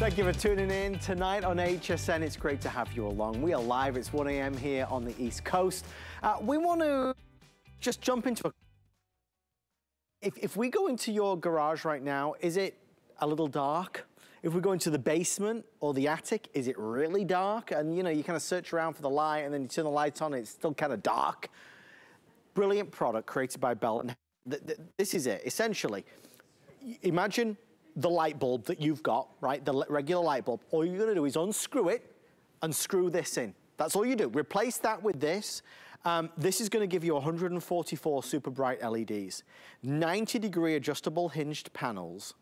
Thank you for tuning in tonight on HSN. It's great to have you along. We are live. It's 1 a.m. here on the East Coast. Uh, we want to just jump into a... If, if we go into your garage right now, is it a little dark? If we go into the basement or the attic, is it really dark? And you know, you kind of search around for the light and then you turn the lights on it's still kind of dark. Brilliant product created by Bell. This is it, essentially. Imagine the light bulb that you've got, right? The regular light bulb. All you're gonna do is unscrew it and screw this in. That's all you do. Replace that with this. Um, this is gonna give you 144 super bright LEDs, 90 degree adjustable hinged panels,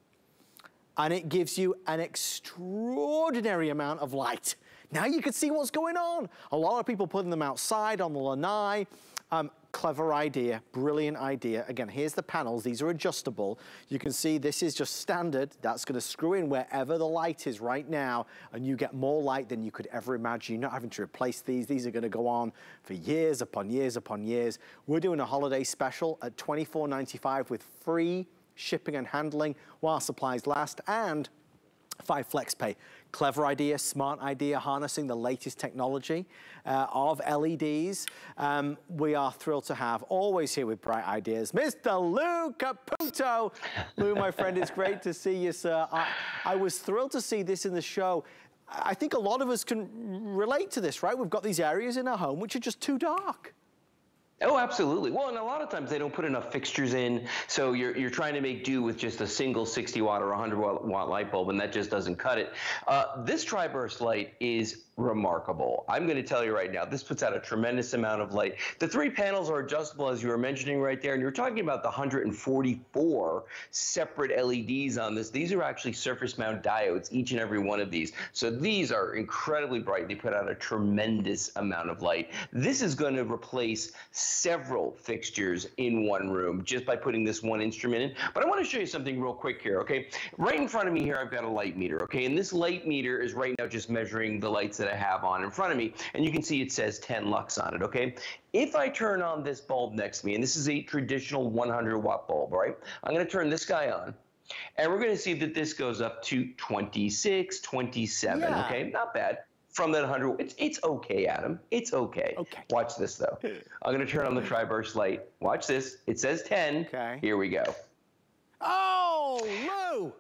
and it gives you an extraordinary amount of light. Now you can see what's going on. A lot of people putting them outside on the lanai. Um, clever idea, brilliant idea. Again, here's the panels. These are adjustable. You can see this is just standard. That's gonna screw in wherever the light is right now, and you get more light than you could ever imagine. You're not having to replace these. These are gonna go on for years upon years upon years. We're doing a holiday special at $24.95 with free shipping and handling while supplies last, and five flex pay. Clever idea, smart idea, harnessing the latest technology uh, of LEDs. Um, we are thrilled to have, always here with bright ideas, Mr. Lou Caputo. Lou, my friend, it's great to see you, sir. I, I was thrilled to see this in the show. I think a lot of us can relate to this, right? We've got these areas in our home which are just too dark. Oh, absolutely. Well, and a lot of times they don't put enough fixtures in, so you're you're trying to make do with just a single 60 watt or 100 watt light bulb, and that just doesn't cut it. Uh, this tri-burst light is remarkable. I'm going to tell you right now, this puts out a tremendous amount of light. The three panels are adjustable, as you were mentioning right there, and you're talking about the 144 separate LEDs on this. These are actually surface mount diodes, each and every one of these. So these are incredibly bright. They put out a tremendous amount of light. This is going to replace several fixtures in one room just by putting this one instrument in. But I want to show you something real quick here, okay? Right in front of me here, I've got a light meter, okay? And this light meter is right now just measuring the lights that that I have on in front of me, and you can see it says 10 lux on it, okay? If I turn on this bulb next to me, and this is a traditional 100 watt bulb, right? I'm gonna turn this guy on, and we're gonna see that this goes up to 26, 27, yeah. okay? Not bad from that 100. It's, it's okay, Adam. It's okay. Okay. Watch this, though. I'm going to turn on the tri-burst light. Watch this. It says 10. Okay. Here we go. Oh, Lou!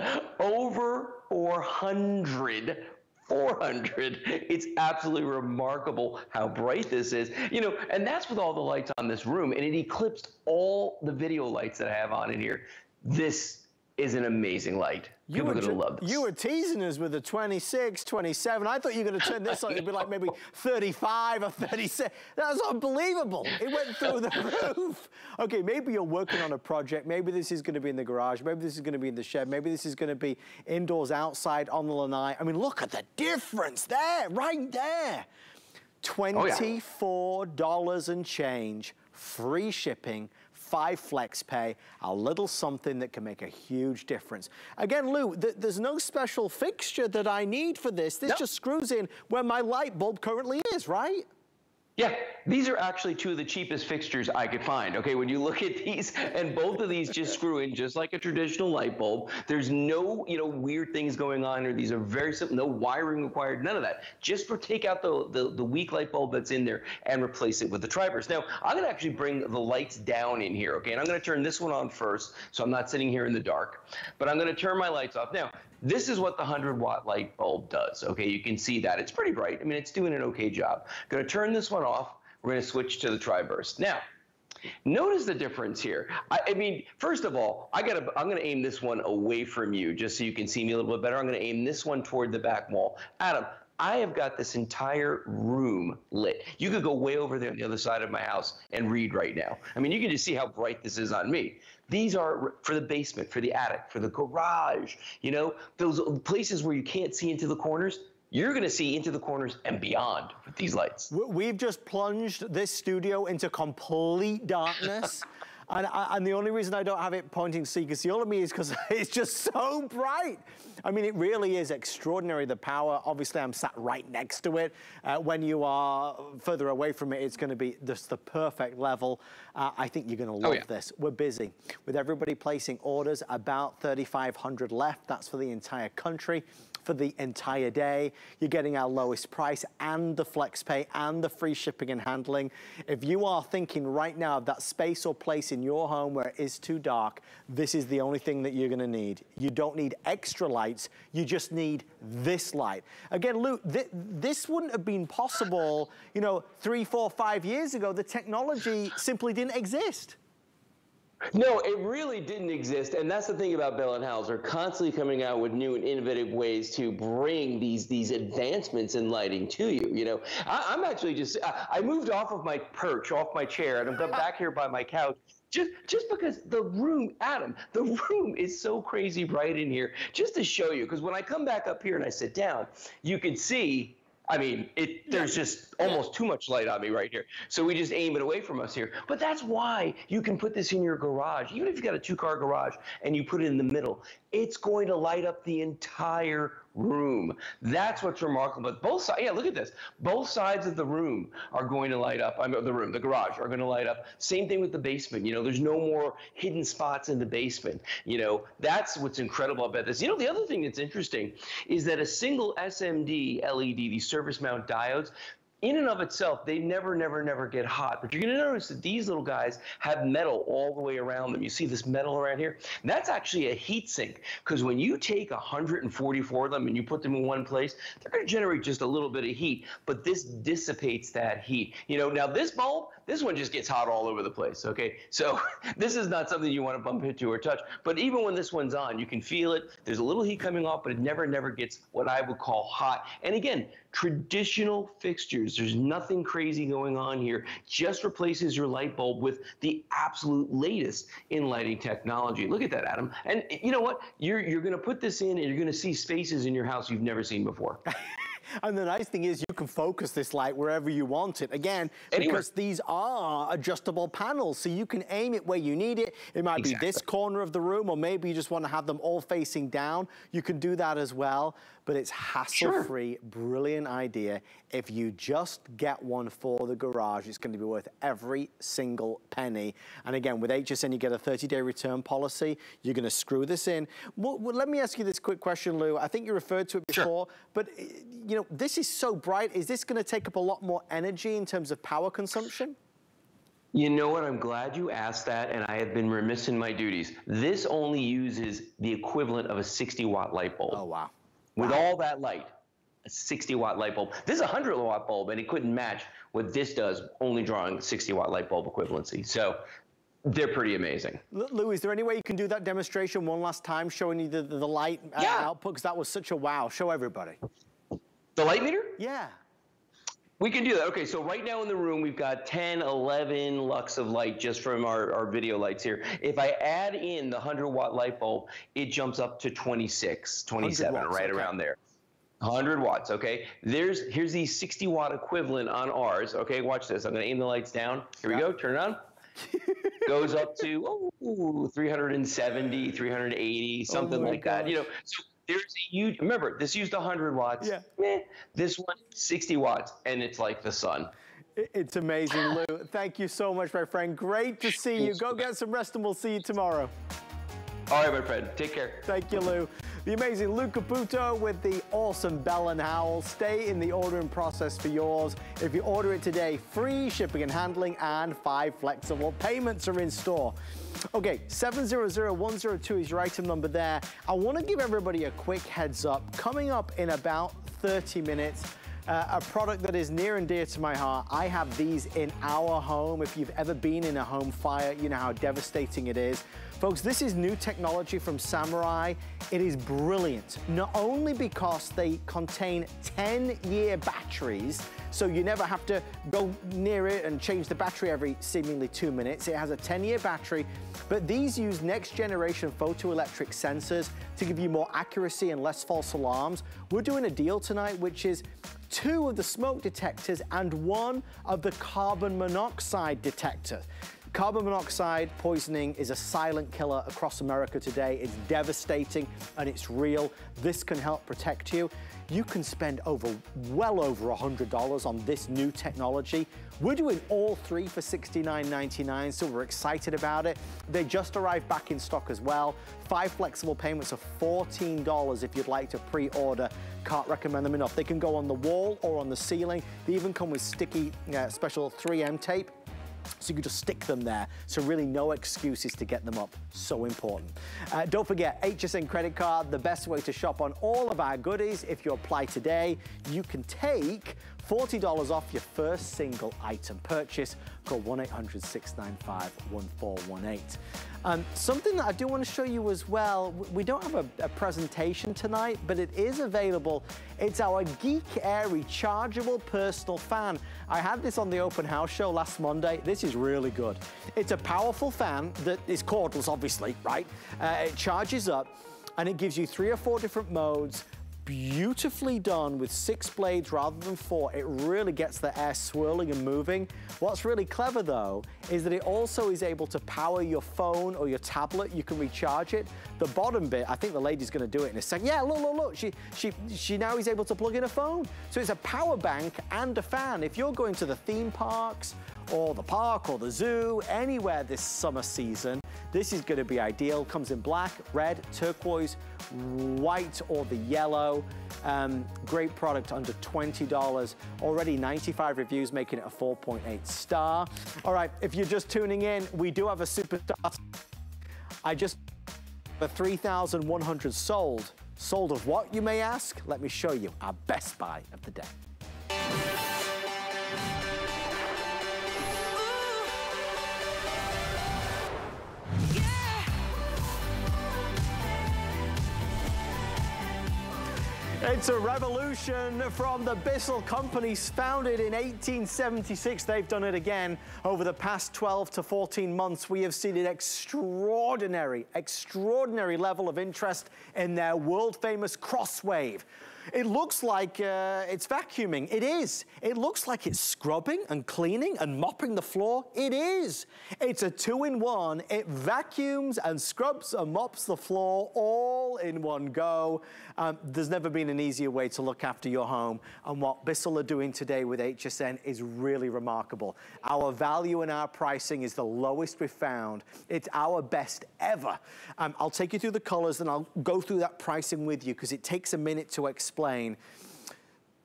Over 400 400. It's absolutely remarkable how bright this is. You know, and that's with all the lights on this room, and it eclipsed all the video lights that I have on in here. This is an amazing light. You People to love this. You were teasing us with a 26, 27. I thought you were going to turn this on. It'd be like maybe 35 or 36. That was unbelievable. It went through the roof. Okay, maybe you're working on a project. Maybe this is going to be in the garage. Maybe this is going to be in the shed. Maybe this is going to be indoors, outside, on the lanai. I mean, look at the difference there, right there. $24 oh, yeah. and change, free shipping, five flex pay, a little something that can make a huge difference. Again, Lou, th there's no special fixture that I need for this. This nope. just screws in where my light bulb currently is, right? Yeah, these are actually two of the cheapest fixtures I could find. Okay, when you look at these, and both of these just screw in just like a traditional light bulb. There's no, you know, weird things going on here. These are very simple, no wiring required, none of that. Just for take out the, the, the weak light bulb that's in there and replace it with the tri-burst. Now, I'm gonna actually bring the lights down in here, okay? And I'm gonna turn this one on first, so I'm not sitting here in the dark. But I'm gonna turn my lights off. Now, this is what the 100 watt light bulb does. Okay, you can see that. It's pretty bright. I mean, it's doing an okay job. Going to turn this one off. We're going to switch to the tri-burst. Now, Notice the difference here. I, I, mean, first of all, I gotta, I'm gonna aim this one away from you just so you can see me a little bit better. I'm gonna aim this one toward the back wall. Adam, I have got this entire room lit. You could go way over there on the other side of my house and read right now. I mean, you can just see how bright this is on me. These are for the basement, for the attic, for the garage, you know, those uh, places where you can't see into the corners. You're going to see into the corners and beyond with these lights. We've just plunged this studio into complete darkness. And, and, the only reason I don't have it pointing seek all of me is because it's just so bright. I mean, it really is extraordinary, the power. Obviously, I'm sat right next to it. Uh, when you are further away from it, it's going to be just the perfect level. Uh, I think you're going to oh, love oh, yeah. this. We're busy with everybody placing orders, about 3,500 left. That's for the entire country for the entire day. You're getting our lowest price and the flex pay and the free shipping and handling. If you are thinking right now of that space or place in your home where it is too dark, this is the only thing that you're gonna need. You don't need extra lights, you just need this light. Again, Luke, th this wouldn't have been possible, you know, three, four, five years ago. The technology simply didn't exist. No, it really didn't exist, and that's the thing about Bell and Howells. They're constantly coming out with new and innovative ways to bring these these advancements in lighting to you. You know, I, am actually just I moved off of my perch, off my chair, and I'm back here by my couch. Just, just because the room, Adam, the room is so crazy bright in here. Just to show you, because when I come back up here and I sit down, you can see I mean, it there's just almost too much light on me right here. So we just aim it away from us here. But that's why you can put this in your garage. Even if you've got a two-car garage and you put it in the middle, it's going to light up the entire room. That's what's remarkable. But both sides, yeah, look at this. Both sides of the room are going to light up. I mean, the room, the garage are going to light up. Same thing with the basement. You know, there's no more hidden spots in the basement. You know, that's what's incredible about this. You know, the other thing that's interesting is that a single SMD LED, these surface mount diodes, in and of itself, they never, never, never get hot. But you're going to notice that these little guys have metal all the way around them. You see this metal around here? that's actually a heat sink because when you take 144 of them and you put them in one place, they're going to generate just a little bit of heat. But this dissipates that heat. You know, now this bulb, this one just gets hot all over the place. Okay, so this is not something you want to bump into or touch. But even when this one's on, you can feel it. There's a little heat coming off, but it never, never gets what I would call hot. And again, traditional fixtures. There's nothing crazy going on here. Just replaces your light bulb with the absolute latest in lighting technology. Look at that, Adam. And you know what? You're you're going to put this in, and you're going to see spaces in your house you've never seen before. And the nice thing is can focus this light wherever you want it. Again, Anywhere. because these are adjustable panels, so you can aim it where you need it. It might exactly. be this corner of the room, or maybe you just want to have them all facing down. You can do that as well but it's hassle-free, sure. brilliant idea. If you just get one for the garage, it's going to be worth every single penny. And again, with HSN, you get a 30-day return policy. You're going to screw this in. Well, well, let me ask you this quick question, Lou. I think you referred to it before, sure. but eh, you know, this is so bright. Is this going to take up a lot more energy in terms of power consumption? You know what? I'm glad you asked that, and I have been remiss in my duties. This only uses the equivalent of a 60 watt light bulb. Oh, wow with all that light, a 60 watt light bulb. This is a 100 watt bulb, and it couldn't match what this does, only drawing 60 watt light bulb equivalency. So they're pretty amazing. Lou, is there any way you can do that demonstration one last time, showing you the, the light uh, yeah. output? Because that was such a wow. Show everybody. The light meter? Yeah. We can do that. Okay, so right now in the room, we've got 10, 11 lux of light just from our, our video lights here. If I add in the 100 watt light bulb, it jumps up to 26, 27, watts, right okay. around there. 100 watts, okay? There's Here's the 60 watt equivalent on ours, okay? Watch this. I'm going to aim the lights down. Here we go. Turn it on. Goes up to oh, 370, 380, something oh like that. You know, so there's a huge, remember, this used 100 watts. Yeah. Meh, this one, 60 watts, and it's like the sun. It's amazing, Lou. Thank you so much, my friend. Great to see you. Go get some rest, and we'll see you tomorrow. All right, my friend. Take care. Thank you, Lou. The amazing Lou Caputo with the awesome Bell & Howell. Stay in the ordering process for yours. If you order it today, free shipping and handling and five flexible payments are in store. Okay, 700102 is your item number there. I want to give everybody a quick heads up. Coming up in about 30 minutes, uh, a product that is near and dear to my heart. I have these in our home. If you've ever been in a home fire, you know how devastating it is. Folks, this is new technology from Samurai. It is brilliant, not only because they contain 10-year batteries, so you never have to go near it and change the battery every seemingly two minutes. It has a 10-year battery, but these use next-generation photoelectric sensors to give you more accuracy and less false alarms. We're doing a deal tonight, which is two of the smoke detectors and one of the carbon monoxide detector. Carbon monoxide poisoning is a silent killer across America today. It's devastating and it's real. This can help protect you. You can spend over, well over $100 on this new technology. We're doing all three for $69.99, so we're excited about it. They just arrived back in stock as well. Five flexible payments of $14 if you'd like to pre-order. Can't recommend them enough. They can go on the wall or on the ceiling. They even come with sticky uh, special 3M tape so you can just stick them there. So really no excuses to get them up. So important. Uh, don't forget, HSN credit card, the best way to shop on all of our goodies. If you apply today, you can take $40 off your first single item purchase. Call 1-800-695-1418. Um, something that I do want to show you as well, we don't have a, a, presentation tonight, but it is available. It's our Geek Air rechargeable personal fan. I had this on the open house show last Monday. This is really good. It's a powerful fan that is cordless, obviously, right? Uh, it charges up and it gives you three or four different modes beautifully done with six blades rather than four. It really gets the air swirling and moving. What's really clever though, is that it also is able to power your phone or your tablet. You can recharge it. The bottom bit, I think the lady's gonna do it in a second. Yeah, look, look, look. She, she, she now is able to plug in a phone. So it's a power bank and a fan. If you're going to the theme parks or the park or the zoo, anywhere this summer season, this is gonna be ideal. Comes in black, red, turquoise, white or the yellow. Um, great product under $20. Already 95 reviews, making it a 4.8 star. All right, if you're just tuning in, we do have a superstar. I just, the 3,100 sold. Sold of what, you may ask? Let me show you our best buy of the day. It's a revolution from the Bissell companies founded in 1876. They've done it again over the past 12 to 14 months. We have seen an extraordinary, extraordinary level of interest in their world famous Crosswave. It looks like uh, it's vacuuming. It is. It looks like it's scrubbing and cleaning and mopping the floor. It is. It's a two-in-one. It vacuums and scrubs and mops the floor all in one go. Um, there's never been an easier way to look after your home. And what Bissell are doing today with HSN is really remarkable. Our value and our pricing is the lowest we've found. It's our best ever. Um, I'll take you through the colors and I'll go through that pricing with you because it takes a minute to explain explain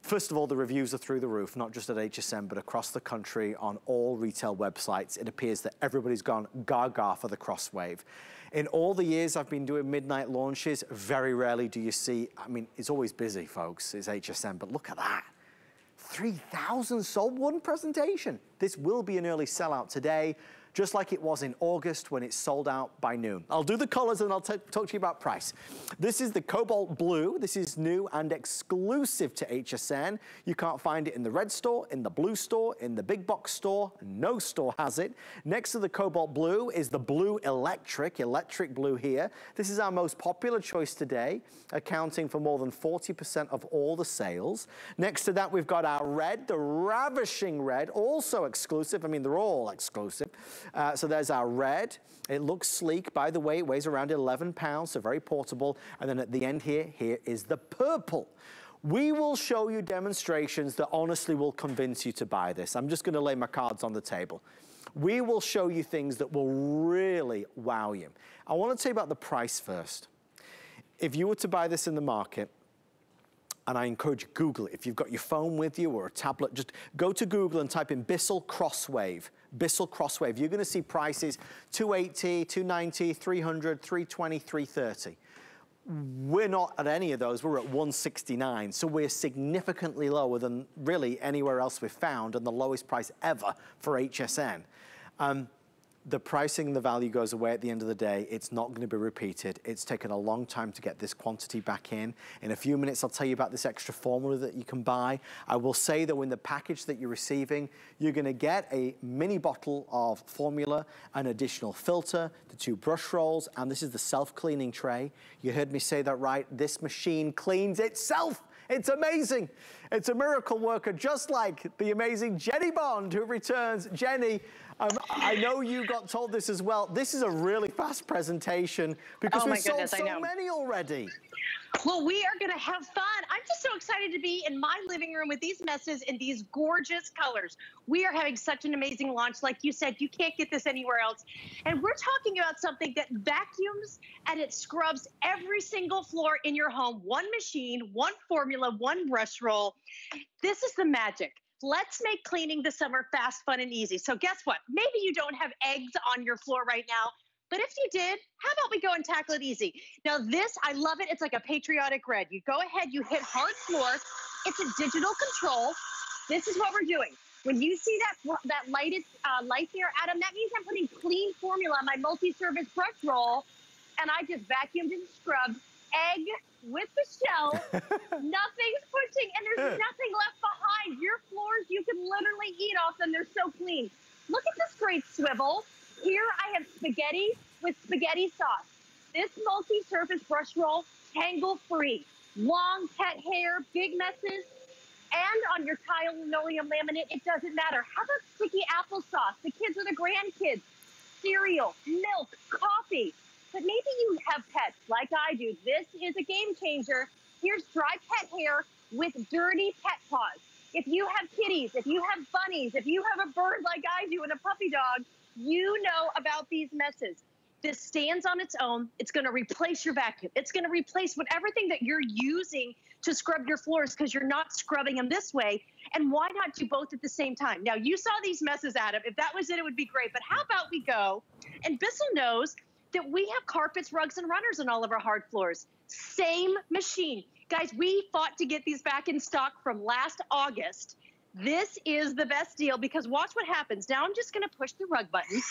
First of all, the reviews are through the roof, not just at HSN, but across the country on all retail websites. It appears that everybody's gone gaga for the Crosswave. In all the years I've been doing midnight launches, very rarely do you see, I mean, it's always busy, folks, it's HSN, but look at that. 3,000 sold one presentation. This will be an early sellout today just like it was in August when it sold out by noon. I'll do the colors and I'll talk to you about price. This is the Cobalt Blue. This is new and exclusive to HSN. You can't find it in the red store, in the blue store, in the big box store. No store has it. Next to the Cobalt Blue is the Blue Electric, electric blue here. This is our most popular choice today, accounting for more than 40% of all the sales. Next to that, we've got our red, the ravishing red, also exclusive. I mean, they're all exclusive. Uh, so there's our red. It looks sleek. By the way, it weighs around 11 pounds, so very portable. And then at the end here, here is the purple. We will show you demonstrations that honestly will convince you to buy this. I'm just gonna lay my cards on the table. We will show you things that will really wow you. I wanna tell you about the price first. If you were to buy this in the market, and I encourage you, Google it. If you've got your phone with you or a tablet, just go to Google and type in Bissell Crosswave. Bissell Crosswave. You're gonna see prices 280, 290, 300, 320, 330. We're not at any of those, we're at 169. So we're significantly lower than really anywhere else we've found and the lowest price ever for HSN. Um, the pricing and the value goes away at the end of the day. It's not going to be repeated. It's taken a long time to get this quantity back in. In a few minutes, I'll tell you about this extra formula that you can buy. I will say that in the package that you're receiving, you're going to get a mini bottle of formula, an additional filter, the two brush rolls, and this is the self-cleaning tray. You heard me say that right. This machine cleans itself It's amazing. It's a miracle worker, just like the amazing Jenny Bond, who returns. Jenny, um, I know you got told this as well. This is a really fast presentation because oh we've sold goodness, so many already. Well, we are going to have fun. I'm just so excited to be in my living room with these messes in these gorgeous colors. We are having such an amazing launch. Like you said, you can't get this anywhere else. And we're talking about something that vacuums and it scrubs every single floor in your home. One machine, one formula, one brush roll. This is the magic. Let's make cleaning the summer fast, fun, and easy. So guess what? Maybe you don't have eggs on your floor right now. But if you did, how about we go and tackle it easy? Now, this, I love it. It's like a patriotic red. You go ahead, you hit hard floor. It's a digital control. This is what we're doing. When you see that that lighted uh, light there, Adam, that means I'm putting clean formula on my multi-surface brush roll, and I just vacuumed and scrubbed egg with the shell. Nothing's pushing, and there's nothing left behind. Your floors, you can literally eat off them. They're so clean. Look at this great swivel. Here I have spaghetti with spaghetti sauce. This multi-surface brush roll, tangle-free. Long pet hair, big messes, and on your tile linoleum laminate, it doesn't matter. How about sticky applesauce? The kids or the grandkids, cereal, milk, coffee. But maybe you have pets like I do. This is a game changer. Here's dry pet hair with dirty pet paws. If you have kitties, if you have bunnies, if you have a bird like I do and a puppy dog, you know about these messes. This stands on its own. It's going to replace your vacuum. It's going to replace what everything that you're using to scrub your floors because you're not scrubbing them this way. And why not do both at the same time? Now, you saw these messes, Adam. If that was it, it would be great. But how about we go? And Bissell knows that we have carpets, rugs, and runners on all of our hard floors. Same machine. Guys, we fought to get these back in stock from last August. This is the best deal because watch what happens. Now I'm just going to push the rug button,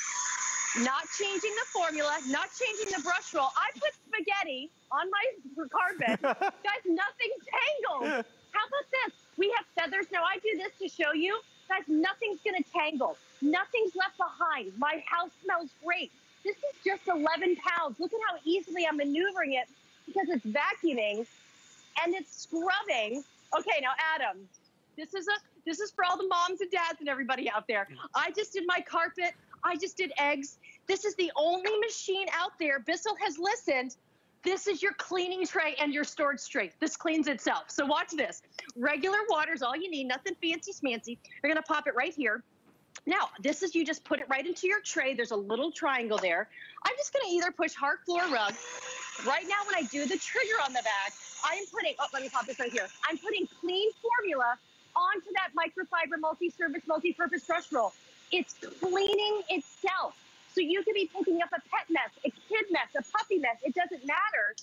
not changing the formula, not changing the brush roll. I put spaghetti on my carpet. Guys, nothing tangled. How about this? We have feathers. Now I do this to show you. Guys, nothing's going to tangle. Nothing's left behind. My house smells great. This is just 11 pounds. Look at how easily I'm maneuvering it because it's vacuuming and it's scrubbing. Okay, now Adam, this is a this is for all the moms and dads and everybody out there. I just did my carpet. I just did eggs. This is the only machine out there. Bissell has listened. This is your cleaning tray and your storage tray. This cleans itself. So watch this. Regular water is all you need, nothing fancy smancy. You're gonna pop it right here. Now, this is you just put it right into your tray. There's a little triangle there. I'm just gonna either push hard floor rug. Right now, when I do the trigger on the back, I am putting, oh, let me pop this right here. I'm putting clean formula onto that microfiber multi-surface, multi-purpose brush roll. It's cleaning itself. So you could be picking up a pet mess, a kid mess, a puppy mess. It doesn't matter.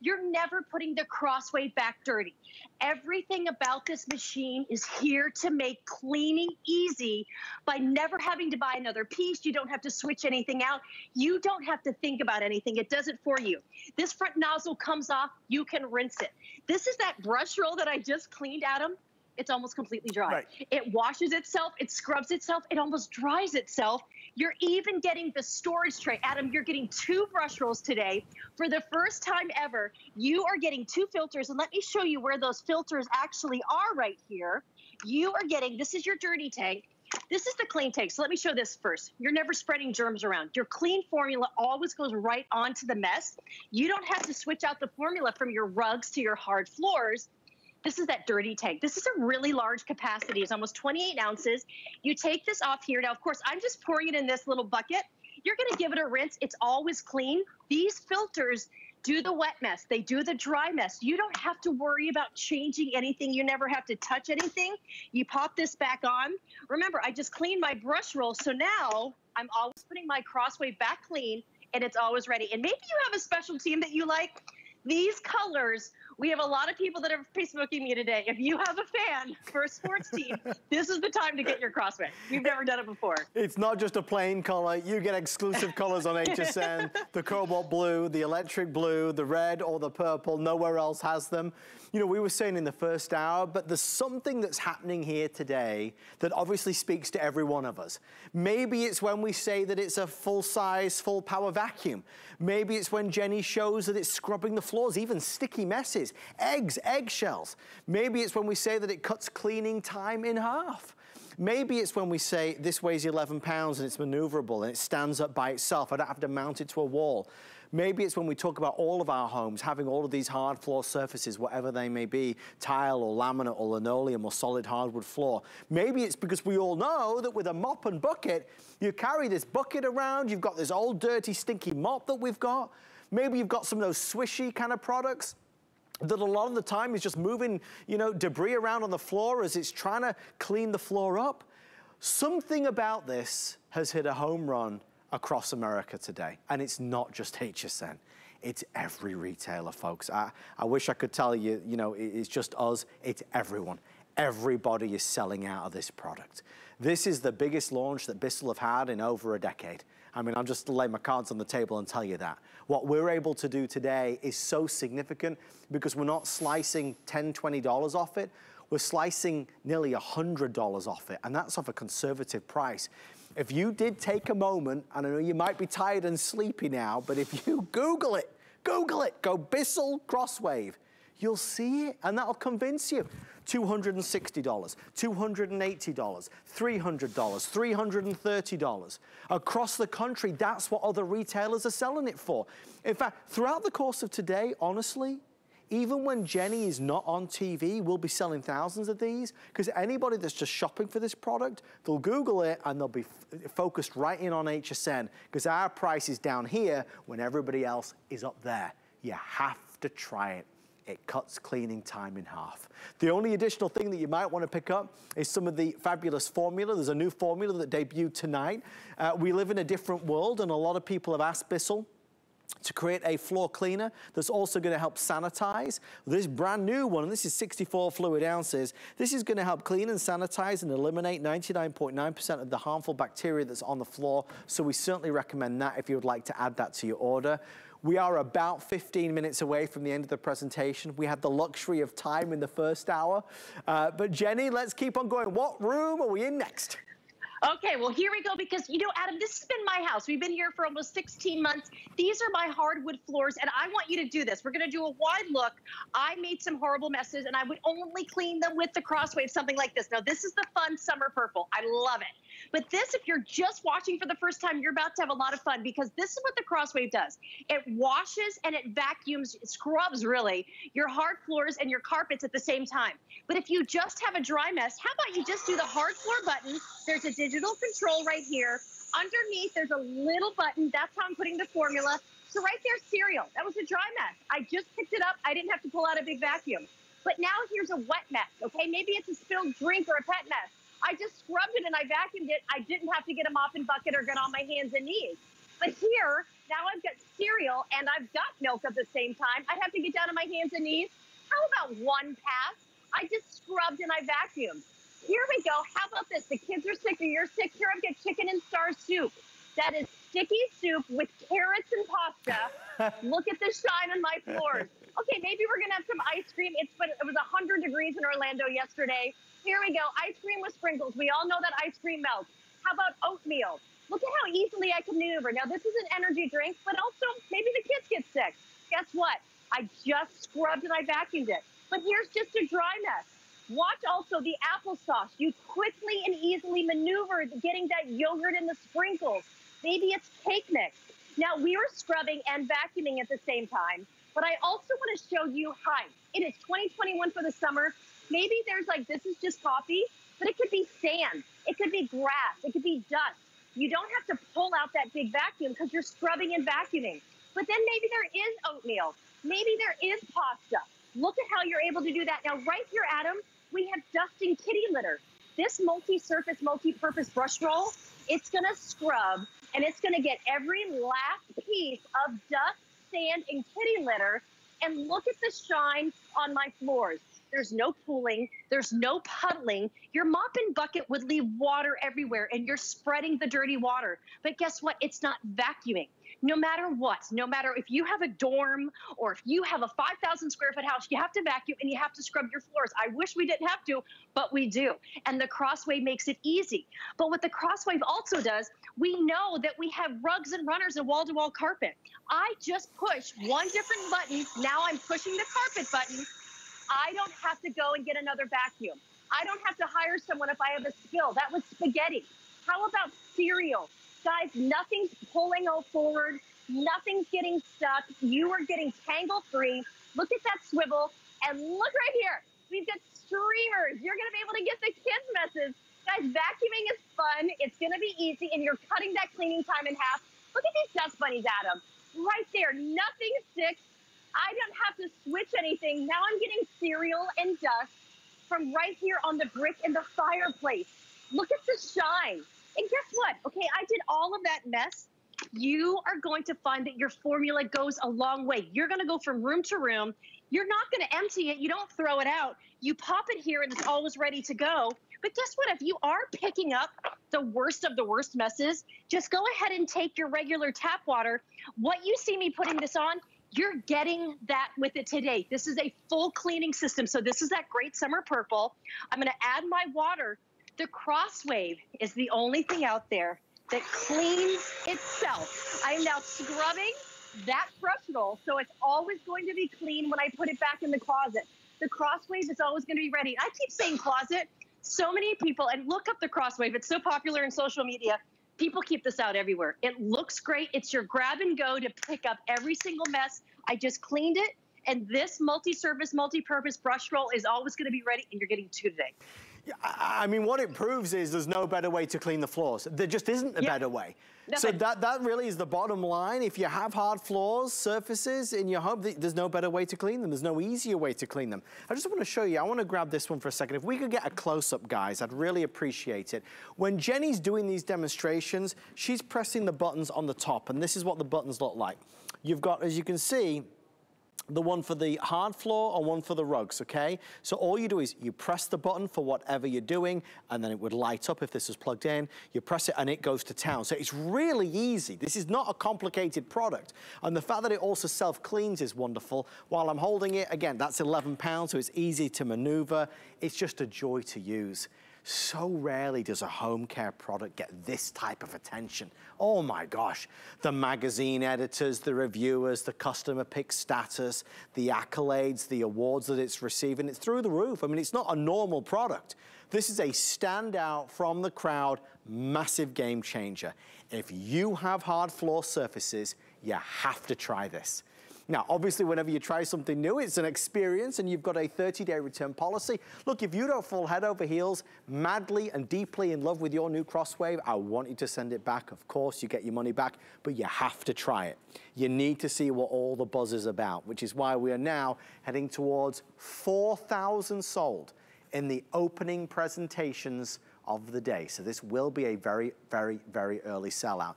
You're never putting the Crosswave back dirty. Everything about this machine is here to make cleaning easy by never having to buy another piece. You don't have to switch anything out. You don't have to think about anything. It does it for you. This front nozzle comes off, you can rinse it. This is that brush roll that I just cleaned, Adam it's almost completely dry. Right. It washes itself, it scrubs itself, it almost dries itself. You're even getting the storage tray. Adam, you're getting two brush rolls today. For the first time ever, you are getting two filters. And let me show you where those filters actually are right here. You are getting, this is your dirty tank. This is the clean tank. So let me show this first. You're never spreading germs around. Your clean formula always goes right onto the mess. You don't have to switch out the formula from your rugs to your hard floors this is that dirty tank. This is a really large capacity. It's almost 28 ounces. You take this off here. Now, of course, I'm just pouring it in this little bucket. You're going to give it a rinse. It's always clean. These filters do the wet mess. They do the dry mess. You don't have to worry about changing anything. You never have to touch anything. You pop this back on. Remember, I just cleaned my brush roll. So now I'm always putting my Crosswave back clean and it's always ready. And maybe you have a special team that you like. These colors we have a lot of people that are Facebooking me today. If you have a fan for a sports team, this is the time to get your Crosswave. We've never done it before. It's not just a plain color. You get exclusive colors on HSN. the cobalt blue, the electric blue, the red or the purple. Nowhere else has them. You know, we were saying in the first hour, but there's something that's happening here today that obviously speaks to every one of us. Maybe it's when we say that it's a full-size, full-power vacuum. Maybe it's when Jenny shows that it's scrubbing the floors, even sticky messes. eggs, eggshells. Maybe it's when we say that it cuts cleaning time in half. Maybe it's when we say this weighs 11 pounds and it's maneuverable and it stands up by itself. I don't have to mount it to a wall. Maybe it's when we talk about all of our homes, having all of these hard floor surfaces, whatever they may be, tile or laminate or linoleum or solid hardwood floor. Maybe it's because we all know that with a mop and bucket, you carry this bucket around, you've got this old dirty stinky mop that we've got. Maybe you've got some of those swishy kind of products that a lot of the time is just moving, you know, debris around on the floor as it's trying to clean the floor up. Something about this has hit a home run across America today. And it's not just HSN. It's every retailer, folks. I, I wish I could tell you, you know, it's just us. It's everyone. Everybody is selling out of this product. This is the biggest launch that Bissell have had in over a decade. I mean, I'll just lay my cards on the table and tell you that. What we're able to do today is so significant because we're not slicing $10, $20 off it. We're slicing nearly $100 off it, and that's off a conservative price. If you did take a moment, and I know you might be tired and sleepy now, but if you Google it, Google it, go Bissell Crosswave, you'll see it, and that'll convince you. $260, $280, $300, $330. Across the country, that's what other retailers are selling it for. In fact, throughout the course of today, honestly, even when Jenny is not on TV, we'll be selling thousands of these because anybody that's just shopping for this product, they'll Google it and they'll be focused right in on HSN because our price is down here when everybody else is up there. You have to try it it cuts cleaning time in half. The only additional thing that you might want to pick up is some of the fabulous formula. There's a new formula that debuted tonight. Uh, we live in a different world and a lot of people have asked Bissell to create a floor cleaner that's also going to help sanitize. This brand new one, and this is 64 fluid ounces, this is going to help clean and sanitize and eliminate 99.9% of the harmful bacteria that's on the floor. So we certainly recommend that if you would like to add that to your order. We are about 15 minutes away from the end of the presentation. We had the luxury of time in the first hour. Uh, but Jenny, let's keep on going. What room are we in next? Okay, well, here we go because, you know, Adam, this has been my house. We've been here for almost 16 months. These are my hardwood floors, and I want you to do this. We're going to do a wide look. I made some horrible messes, and I would only clean them with the Crosswave, something like this. Now, this is the fun summer purple. I love it. But this, if you're just watching for the first time, you're about to have a lot of fun because this is what the Crosswave does. It washes and it vacuums, it scrubs really, your hard floors and your carpets at the same time. But if you just have a dry mess, how about you just do the hard floor button? There's a digital control right here. Underneath, there's a little button. That's how I'm putting the formula. So right there, cereal. That was a dry mess. I just picked it up. I didn't have to pull out a big vacuum. But now here's a wet mess, okay? Maybe it's a spilled drink or a pet mess. I just scrubbed it and I vacuumed it. I didn't have to get a mop and bucket or get on my hands and knees. But here, now I've got cereal and I've got milk at the same time. I'd have to get down on my hands and knees. How about one pass? I just scrubbed and I vacuumed. Here we go. How about this? The kids are sick or you're sick. Here I've got chicken and star soup. That is sticky soup with carrots and pasta. Look at the shine on my floors. Okay, maybe we're gonna have some ice cream. It's but it was 100 degrees in Orlando yesterday. Here we go. Ice cream with sprinkles. We all know that ice cream melts. How about oatmeal? Look at how easily I can maneuver. Now, this is an energy drink, but also maybe the kids get sick. Guess what? I just scrubbed and I vacuumed it. But here's just a dry mess. Watch also the applesauce. You quickly and easily maneuver getting that yogurt and the sprinkles. Maybe it's cake mix. Now, we were scrubbing and vacuuming at the same time, but I also want to show you, hi, it is 2021 for the summer. Maybe there's like, this is just coffee, but it could be sand. It could be grass. It could be dust. You don't have to pull out that big vacuum because you're scrubbing and vacuuming. But then maybe there is oatmeal. Maybe there is pasta. Look at how you're able to do that. Now, right here, Adam, we have dusting kitty litter. This multi-surface, multi-purpose brush roll, it's gonna scrub and it's gonna get every last piece of dust, sand, and kitty litter. And look at the shine on my floors. There's no pooling. There's no puddling. Your mop and bucket would leave water everywhere and you're spreading the dirty water. But guess what? It's not vacuuming. No matter what, no matter if you have a dorm or if you have a 5,000 square foot house, you have to vacuum and you have to scrub your floors. I wish we didn't have to, but we do. And the Crosswave makes it easy. But what the Crosswave also does, we know that we have rugs and runners and wall to wall carpet. I just push one different button. Now I'm pushing the carpet button. I don't have to go and get another vacuum. I don't have to hire someone if I have a spill. That was spaghetti. How about cereal? Guys, nothing's pulling all forward. Nothing's getting stuck. You are getting tangle free. Look at that swivel. And look right here. We've got streamers. You're going to be able to get the kids' messes. Guys, vacuuming is fun. It's going to be easy, and you're cutting that cleaning time in half. Look at these dust bunnies, Adam. Right there. Nothing sticks. I don't have to switch anything. Now I'm getting cereal and dust from right here on the brick in the fireplace. Look at the shine. And guess what? Okay, I did all of that mess. You are going to find that your formula goes a long way. You're going to go from room to room. You're not going to empty it. You don't throw it out. You pop it here and it's always ready to go. But guess what? If you are picking up the worst of the worst messes, just go ahead and take your regular tap water. What you see me putting this on, you're getting that with it today. This is a full cleaning system. So this is that great summer purple. I'm going to add my water the Crosswave is the only thing out there that cleans itself. I am now scrubbing that brush roll, so it's always going to be clean when I put it back in the closet. The Crosswave is always going to be ready. I keep saying closet. So many people, and look up the Crosswave. It's so popular in social media. People keep this out everywhere. It looks great. It's your grab and go to pick up every single mess. I just cleaned it, and this multi-surface, multi-purpose brush roll is always going to be ready, and you're getting two today. I mean, what it proves is there's no better way to clean the floors. There just isn't a better way. Nothing. So that, that really is the bottom line. If you have hard floors, surfaces in your home, there's no better way to clean them. There's no easier way to clean them. I just want to show you, I want to grab this one for a second. If we could get a close-up, guys, I'd really appreciate it. When Jenny's doing these demonstrations, she's pressing the buttons on the top, and this is what the buttons look like. You've got, as you can see, the one for the hard floor and one for the rugs, okay? So all you do is you press the button for whatever you're doing and then it would light up if this is plugged in. You press it and it goes to town. So it's really easy. This is not a complicated product. And the fact that it also self-cleans is wonderful. While I'm holding it, again, that's 11 pounds, so it's easy to maneuver. It's just a joy to use. So rarely does a home care product get this type of attention. Oh my gosh, the magazine editors, the reviewers, the customer pick status, the accolades, the awards that it's receiving, it's through the roof. I mean, it's not a normal product. This is a standout from the crowd, massive game changer. If you have hard floor surfaces, you have to try this. Now, obviously, whenever you try something new, it's an experience and you've got a 30-day return policy. Look, if you don't fall head over heels, madly and deeply in love with your new Crosswave, I want you to send it back. Of course, you get your money back, but you have to try it. You need to see what all the buzz is about, which is why we are now heading towards 4,000 sold in the opening presentations of the day. So this will be a very, very, very early sellout.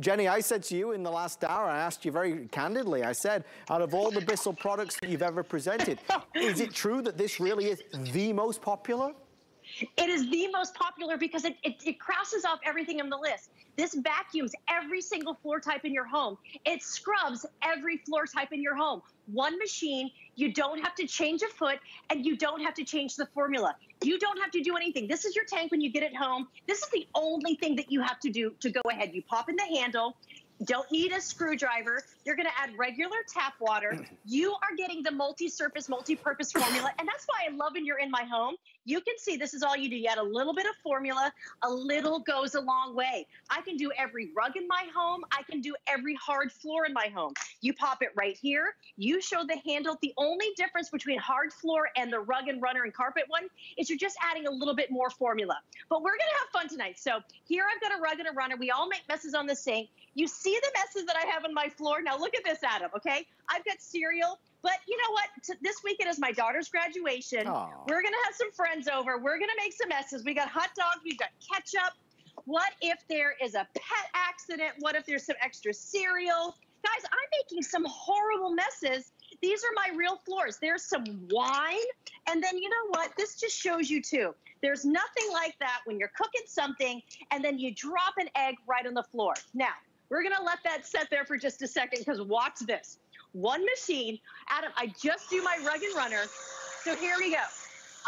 Jenny, I said to you in the last hour, I asked you very candidly, I said, out of all the Bissell products that you've ever presented, is it true that this really is the most popular? It is the most popular because it, it, it, crosses off everything on the list. This vacuums every single floor type in your home. It scrubs every floor type in your home. One machine, you don't have to change a foot and you don't have to change the formula. You don't have to do anything. This is your tank when you get it home. This is the only thing that you have to do to go ahead. You pop in the handle, don't need a screwdriver. You're going to add regular tap water. You are getting the multi-surface, multi-purpose formula. And that's why I love when you're in my home. You can see this is all you do. You add a little bit of formula. A little goes a long way. I can do every rug in my home. I can do every hard floor in my home. You pop it right here. You show the handle. The only difference between hard floor and the rug and runner and carpet one is you're just adding a little bit more formula. But we're going to have fun tonight. So here I've got a rug and a runner. We all make messes on the sink. You see the messes that I have on my floor? Now look at this, Adam, okay? I've got cereal, but you know what? T this weekend is my daughter's graduation. Aww. We're going to have some friends over. We're going to make some messes. We got hot dogs, we've got ketchup. What if there is a pet accident? What if there's some extra cereal? Guys, I'm making some horrible messes. These are my real floors. There's some wine. And then you know what? This just shows you too. There's nothing like that when you're cooking something and then you drop an egg right on the floor. Now, We're gonna let that set there for just a second because watch this. One machine, Adam, I just do my rug and runner. So here we go.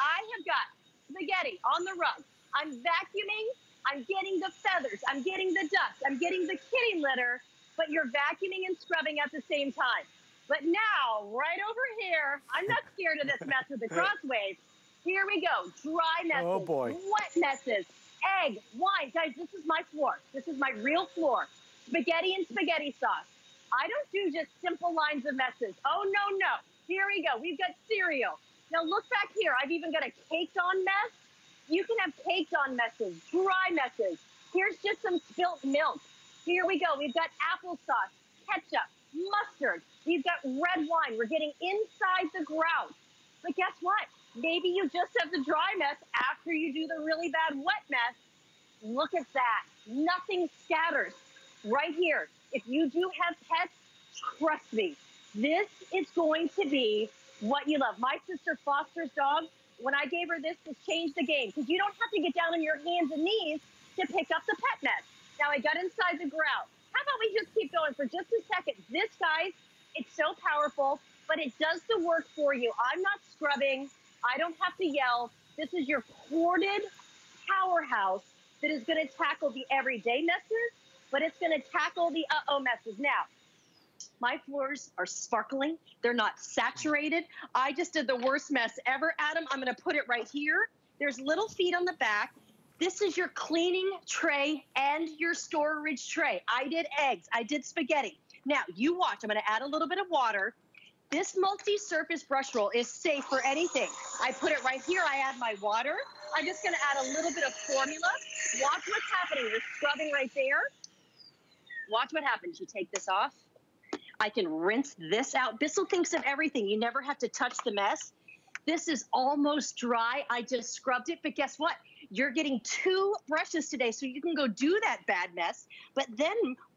I have got spaghetti on the rug. I'm vacuuming, I'm getting the feathers, I'm getting the dust, I'm getting the kitty litter, but you're vacuuming and scrubbing at the same time. But now, right over here, I'm not scared of this mess with the crosswave. Here we go. Dry oh, messes. Oh boy. Wet messes. Egg, wine. Guys, this is my floor. This is my real floor. Spaghetti and spaghetti sauce. I don't do just simple lines of messes. Oh, no, no. Here we go. We've got cereal. Now look back here. I've even got a caked on mess. You can have caked on messes, dry messes. Here's just some spilt milk. Here we go. We've got applesauce, ketchup, mustard. We've got red wine. We're getting inside the grout. But guess what? Maybe you just have the dry mess after you do the really bad wet mess. Look at that. Nothing scatters. Right here. If you do have pets, trust me, this is going to be what you love. My sister fosters dogs. When I gave her this, this changed the game because you don't have to get down on your hands and knees to pick up the pet mess. Now I got inside the grout. How about we just keep going for just a second? This, guys, it's so powerful, but it does the work for you. I'm not scrubbing. I don't have to yell. This is your corded powerhouse that is going to tackle the everyday messes, but it's going to tackle the uh-oh messes. Now, my floors are sparkling. They're not saturated. I just did the worst mess ever. Adam, I'm going to put it right here. There's little feet on the back. This is your cleaning tray and your storage tray. I did eggs. I did spaghetti. Now, you watch. I'm going to add a little bit of water. This multi-surface brush roll is safe for anything. I put it right here. I add my water. I'm just going to add a little bit of formula. Watch what's happening. We're scrubbing right there. Watch what happens. You take this off. I can rinse this out. Bissell thinks of everything. You never have to touch the mess. This is almost dry. I just scrubbed it, but guess what? You're getting two brushes today, so you can go do that bad mess. But then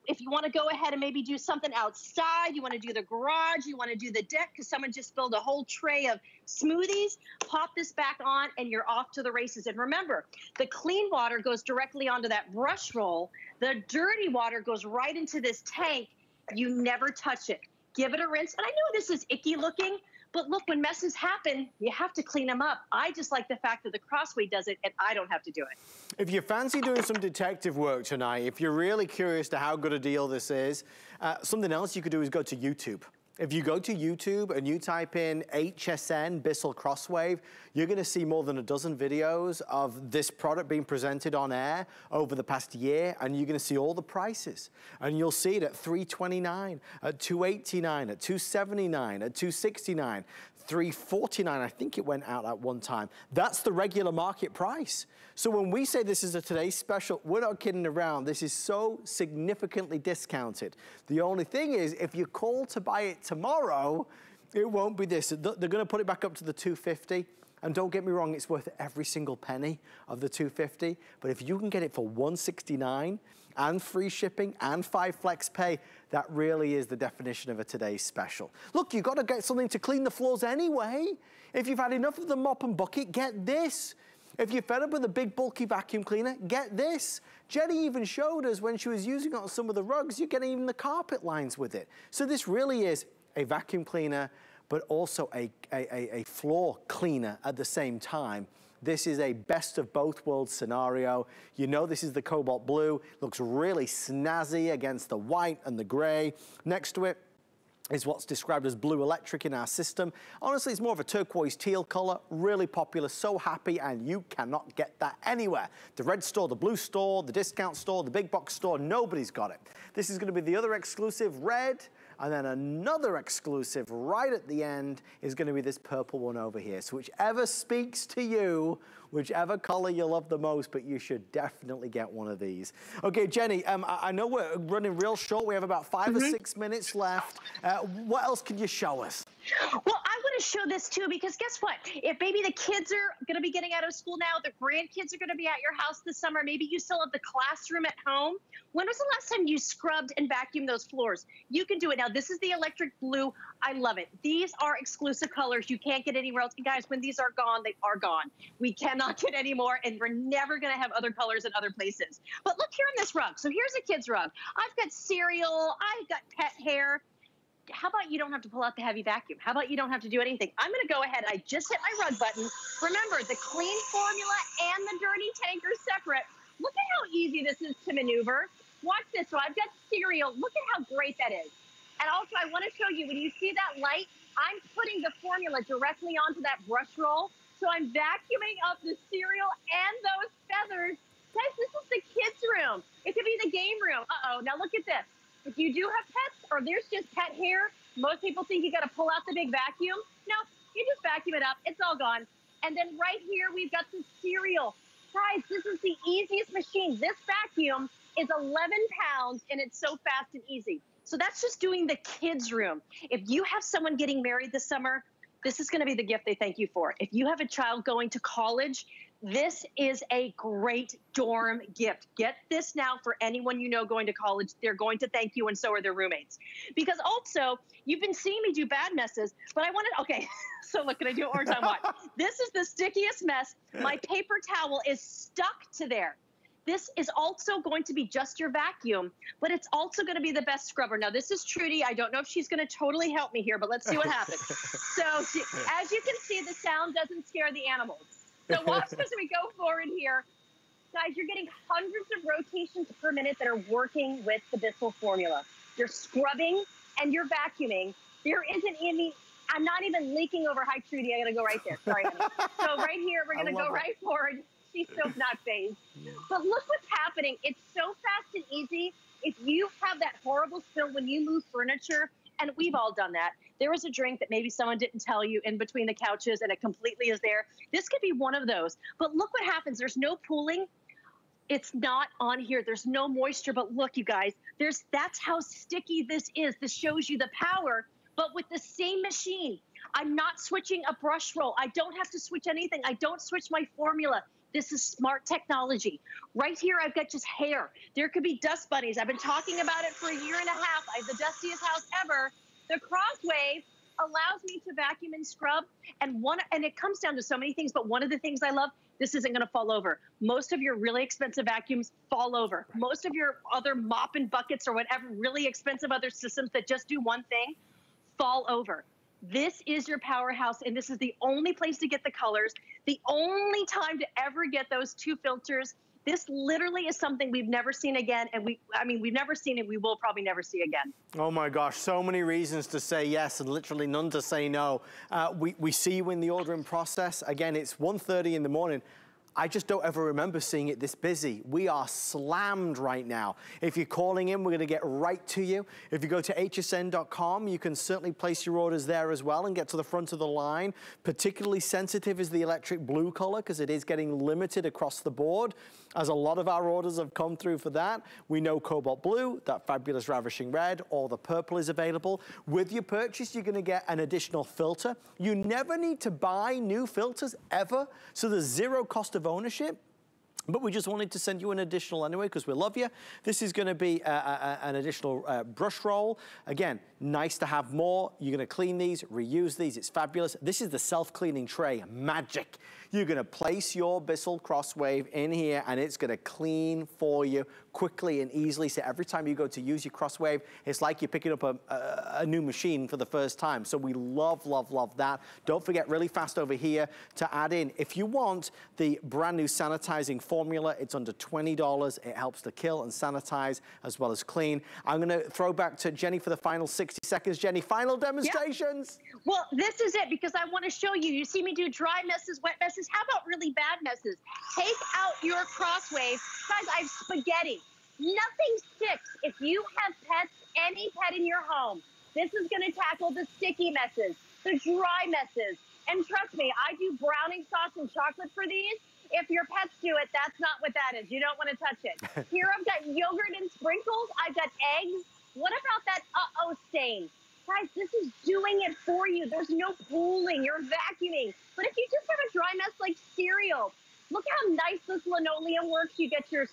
if you want to go ahead and maybe do something outside, you want to do the garage, you want to do the deck because someone just spilled a whole tray of smoothies, pop this back on and you're off to the races. And remember, the clean water goes directly onto that brush roll. The dirty water goes right into this tank. You never touch it. Give it a rinse. And I know this is icky looking, but look, when messes happen, you have to clean them up. I just like the fact that the Crosswave does it and I don't have to do it. If you fancy doing some detective work tonight, if you're really curious to how good a deal this is, uh, something else you could do is go to YouTube. If you go to YouTube and you type in HSN Bissell Crosswave, you're gonna see more than a dozen videos of this product being presented on air over the past year, and you're gonna see all the prices. And you'll see it at 329, at 289, at 279, at 269, 349 I think it went out at one time. That's the regular market price. So when we say this is a today's special, we're not kidding around. This is so significantly discounted. The only thing is, if you call to buy it tomorrow, it won't be this. They're gonna put it back up to the 250. And don't get me wrong, it's worth every single penny of the 250. But if you can get it for 169 and free shipping and five flex pay, that really is the definition of a today's special. Look, you've got to get something to clean the floors anyway. If you've had enough of the mop and bucket, get this. If you're fed up with a big bulky vacuum cleaner, get this. Jenny even showed us when she was using it on some of the rugs, you're getting even the carpet lines with it. So this really is a vacuum cleaner but also a, a, a floor cleaner at the same time. This is a best of both worlds scenario. You know this is the cobalt blue. Looks really snazzy against the white and the gray. Next to it, is what's described as blue electric in our system. Honestly, it's more of a turquoise teal color, really popular, so happy, and you cannot get that anywhere. The red store, the blue store, the discount store, the big box store, nobody's got it. This is gonna be the other exclusive red, and then another exclusive right at the end is gonna be this purple one over here. So whichever speaks to you, whichever color you love the most, but you should definitely get one of these. Okay, Jenny, um, I, I, know we're running real short. We have about 5 mm -hmm. or mm-hmm. six minutes left. Uh, what else can you show us? Well, I want to show this too because guess what? If maybe the kids are going to be getting out of school now, the grandkids are going to be at your house this summer, maybe you still have the classroom at home. When was the last time you scrubbed and vacuumed those floors? You can do it now. This is the electric blue. I love it. These are exclusive colors. You can't get anywhere else. And guys, when these are gone, they are gone. We cannot get any more, and we're never going to have other colors in other places. But look here in this rug. So here's a kid's rug. I've got cereal. I've got pet hair how about you don't have to pull out the heavy vacuum? How about you don't have to do anything? I'm going to go ahead. I just hit my rug button. Remember, the clean formula and the dirty tank are separate. Look at how easy this is to maneuver. Watch this. So I've got cereal. Look at how great that is. And also, I want to show you, when you see that light, I'm putting the formula directly onto that brush roll. So I'm vacuuming up the cereal and those feathers. Guys, this is the kids' room. It could be the game room. Uh-oh, now look at this. If you do have pets or there's just pet hair, most people think you got to pull out the big vacuum. No, you just vacuum it up. It's all gone. And then right here, we've got the cereal. Guys, this is the easiest machine. This vacuum is 11 pounds and it's so fast and easy. So that's just doing the kids' room. If you have someone getting married this summer, this is going to be the gift they thank you for. If you have a child going to college, this is a great dorm gift. Get this now for anyone you know going to college. They're going to thank you, and so are their roommates. Because also, you've been seeing me do bad messes, but I wanted, okay, so look, can I do it one time? Watch. This is the stickiest mess. My paper towel is stuck to there. This is also going to be just your vacuum, but it's also going to be the best scrubber. Now, this is Trudy. I don't know if she's going to totally help me here, but let's see what happens. so, as you can see, the sound doesn't scare the animals. So watch as we go forward here. Guys, you're getting hundreds of rotations per minute that are working with the Bissell formula. You're scrubbing and you're vacuuming. There isn't any, I'm not even leaking over. Hi, Trudy. I'm going to go right there. Sorry, honey. so right here, we're going to go it. right forward. She's so not phased. But look what's happening. It's so fast and easy. If you have that horrible spill when you move furniture, and we've all done that. There was a drink that maybe someone didn't tell you in between the couches and it completely is there. This could be one of those. But look what happens. There's no pooling. It's not on here. There's no moisture, but look, you guys, there's that's how sticky this is. This shows you the power, but with the same machine. I'm not switching a brush roll. I don't have to switch anything. I don't switch my formula. This is smart technology. Right here, I've got just hair. There could be dust bunnies. I've been talking about it for a year and a half. I have the dustiest house ever. The Crosswave allows me to vacuum and scrub. And one, and it comes down to so many things, but one of the things I love, this isn't gonna fall over. Most of your really expensive vacuums fall over. Most of your other mop and buckets or whatever really expensive other systems that just do one thing fall over. This is your powerhouse, and this is the only place to get the colors, the only time to ever get those two filters. This literally is something we've never seen again, and we, I mean, we've never seen it, we will probably never see again. Oh my gosh, so many reasons to say yes and literally none to say no. Uh, we, we see you in the ordering process. Again, it's 1.30 in the morning. I just don't ever remember seeing it this busy. We are slammed right now. If you're calling in, we're gonna get right to you. If you go to hsn.com, you can certainly place your orders there as well and get to the front of the line. Particularly sensitive is the electric blue color because it is getting limited across the board as a lot of our orders have come through for that. We know cobalt blue, that fabulous ravishing red, or the purple is available. With your purchase, you're gonna get an additional filter. You never need to buy new filters ever, so there's zero cost of ownership. But we just wanted to send you an additional anyway because we love you. This is going to be an additional uh, brush roll. Again, nice to have more. You're going to clean these, reuse these. It's fabulous. This is the self-cleaning tray. Magic. You're gonna place your Bissell Crosswave in here and it's gonna clean for you quickly and easily. So every time you go to use your Crosswave, it's like you're picking up a, a, a new machine for the first time. So we love, love, love that. Don't forget really fast over here to add in. If you want the brand new sanitizing formula, it's under $20. It helps to kill and sanitize as well as clean. I'm gonna throw back to Jenny for the final 60 seconds. Jenny, final demonstrations. Well, this is it because I wanna show you. You see me do dry messes, wet messes, messes. How about really bad messes? Take out your crosswave. Guys, I have spaghetti. Nothing sticks. If you have pets, any pet in your home, this is going to tackle the sticky messes, the dry messes. And trust me, I do browning sauce and chocolate for these. If your pets do it, that's not what that is. You don't want to touch it. Here I've got yogurt and sprinkles. I've got eggs. What about that uh-oh stain? Guys, this is doing it for you. There's no pooling, you're vacuuming. But if you just have a dry mess like cereal, look how nice this linoleum works. You get your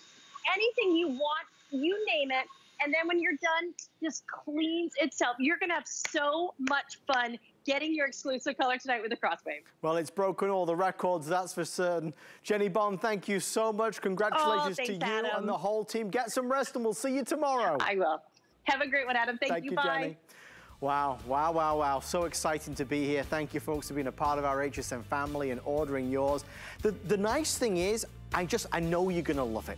anything you want, you name it. And then when you're done, just cleans itself. You're gonna have so much fun getting your exclusive color tonight with the Crosswave. Well, it's broken all the records, that's for certain. Jenny Bond, thank you so much. Congratulations oh, to you Adam. and the whole team. Get some rest and we'll see you tomorrow. I will. Have a great one, Adam. Thank, thank you. you Bye. Jenny. Wow, wow, wow, wow. So exciting to be here. Thank you folks for being a part of our HSN family and ordering yours. The, the nice thing is, I just, I know you're gonna love it.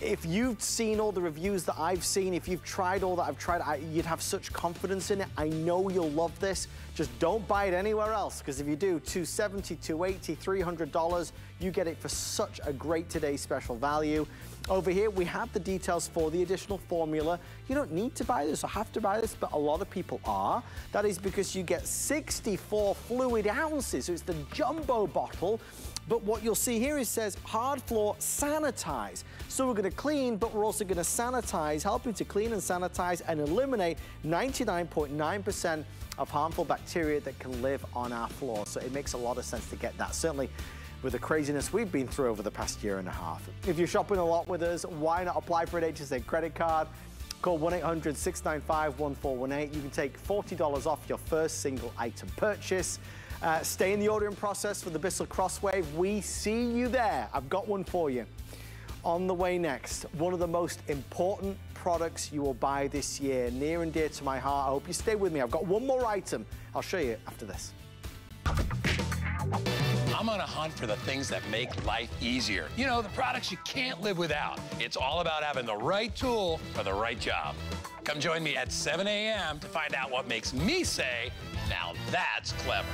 If you've seen all the reviews that I've seen, if you've tried all that I've tried, I, you'd have such confidence in it. I know you'll love this. Just don't buy it anywhere else, because if you do, 270 280 $300, you get it for such a great today's special value. Over here, we have the details for the additional formula. You don't need to buy this or have to buy this, but a lot of people are. That is because you get 64 fluid ounces, so it's the jumbo bottle. But what you'll see here is says hard floor sanitize. So we're gonna clean, but we're also gonna sanitize, helping to clean and sanitize and eliminate 99.9% of harmful bacteria that can live on our floor. So it makes a lot of sense to get that. Certainly with the craziness we've been through over the past year and a half. If you're shopping a lot with us, why not apply for an HSN credit card? Call 1-800-695-1418. You can take $40 off your first single item purchase. Uh, stay in the ordering process for the Bissell Crosswave. We see you there. I've got one for you. On the way next, one of the most important products you will buy this year, near and dear to my heart. I hope you stay with me. I've got one more item. I'll show you after this. I'm on a hunt for the things that make life easier. You know, the products you can't live without. It's all about having the right tool for the right job. Come join me at 7 a.m. to find out what makes me say, now that's clever.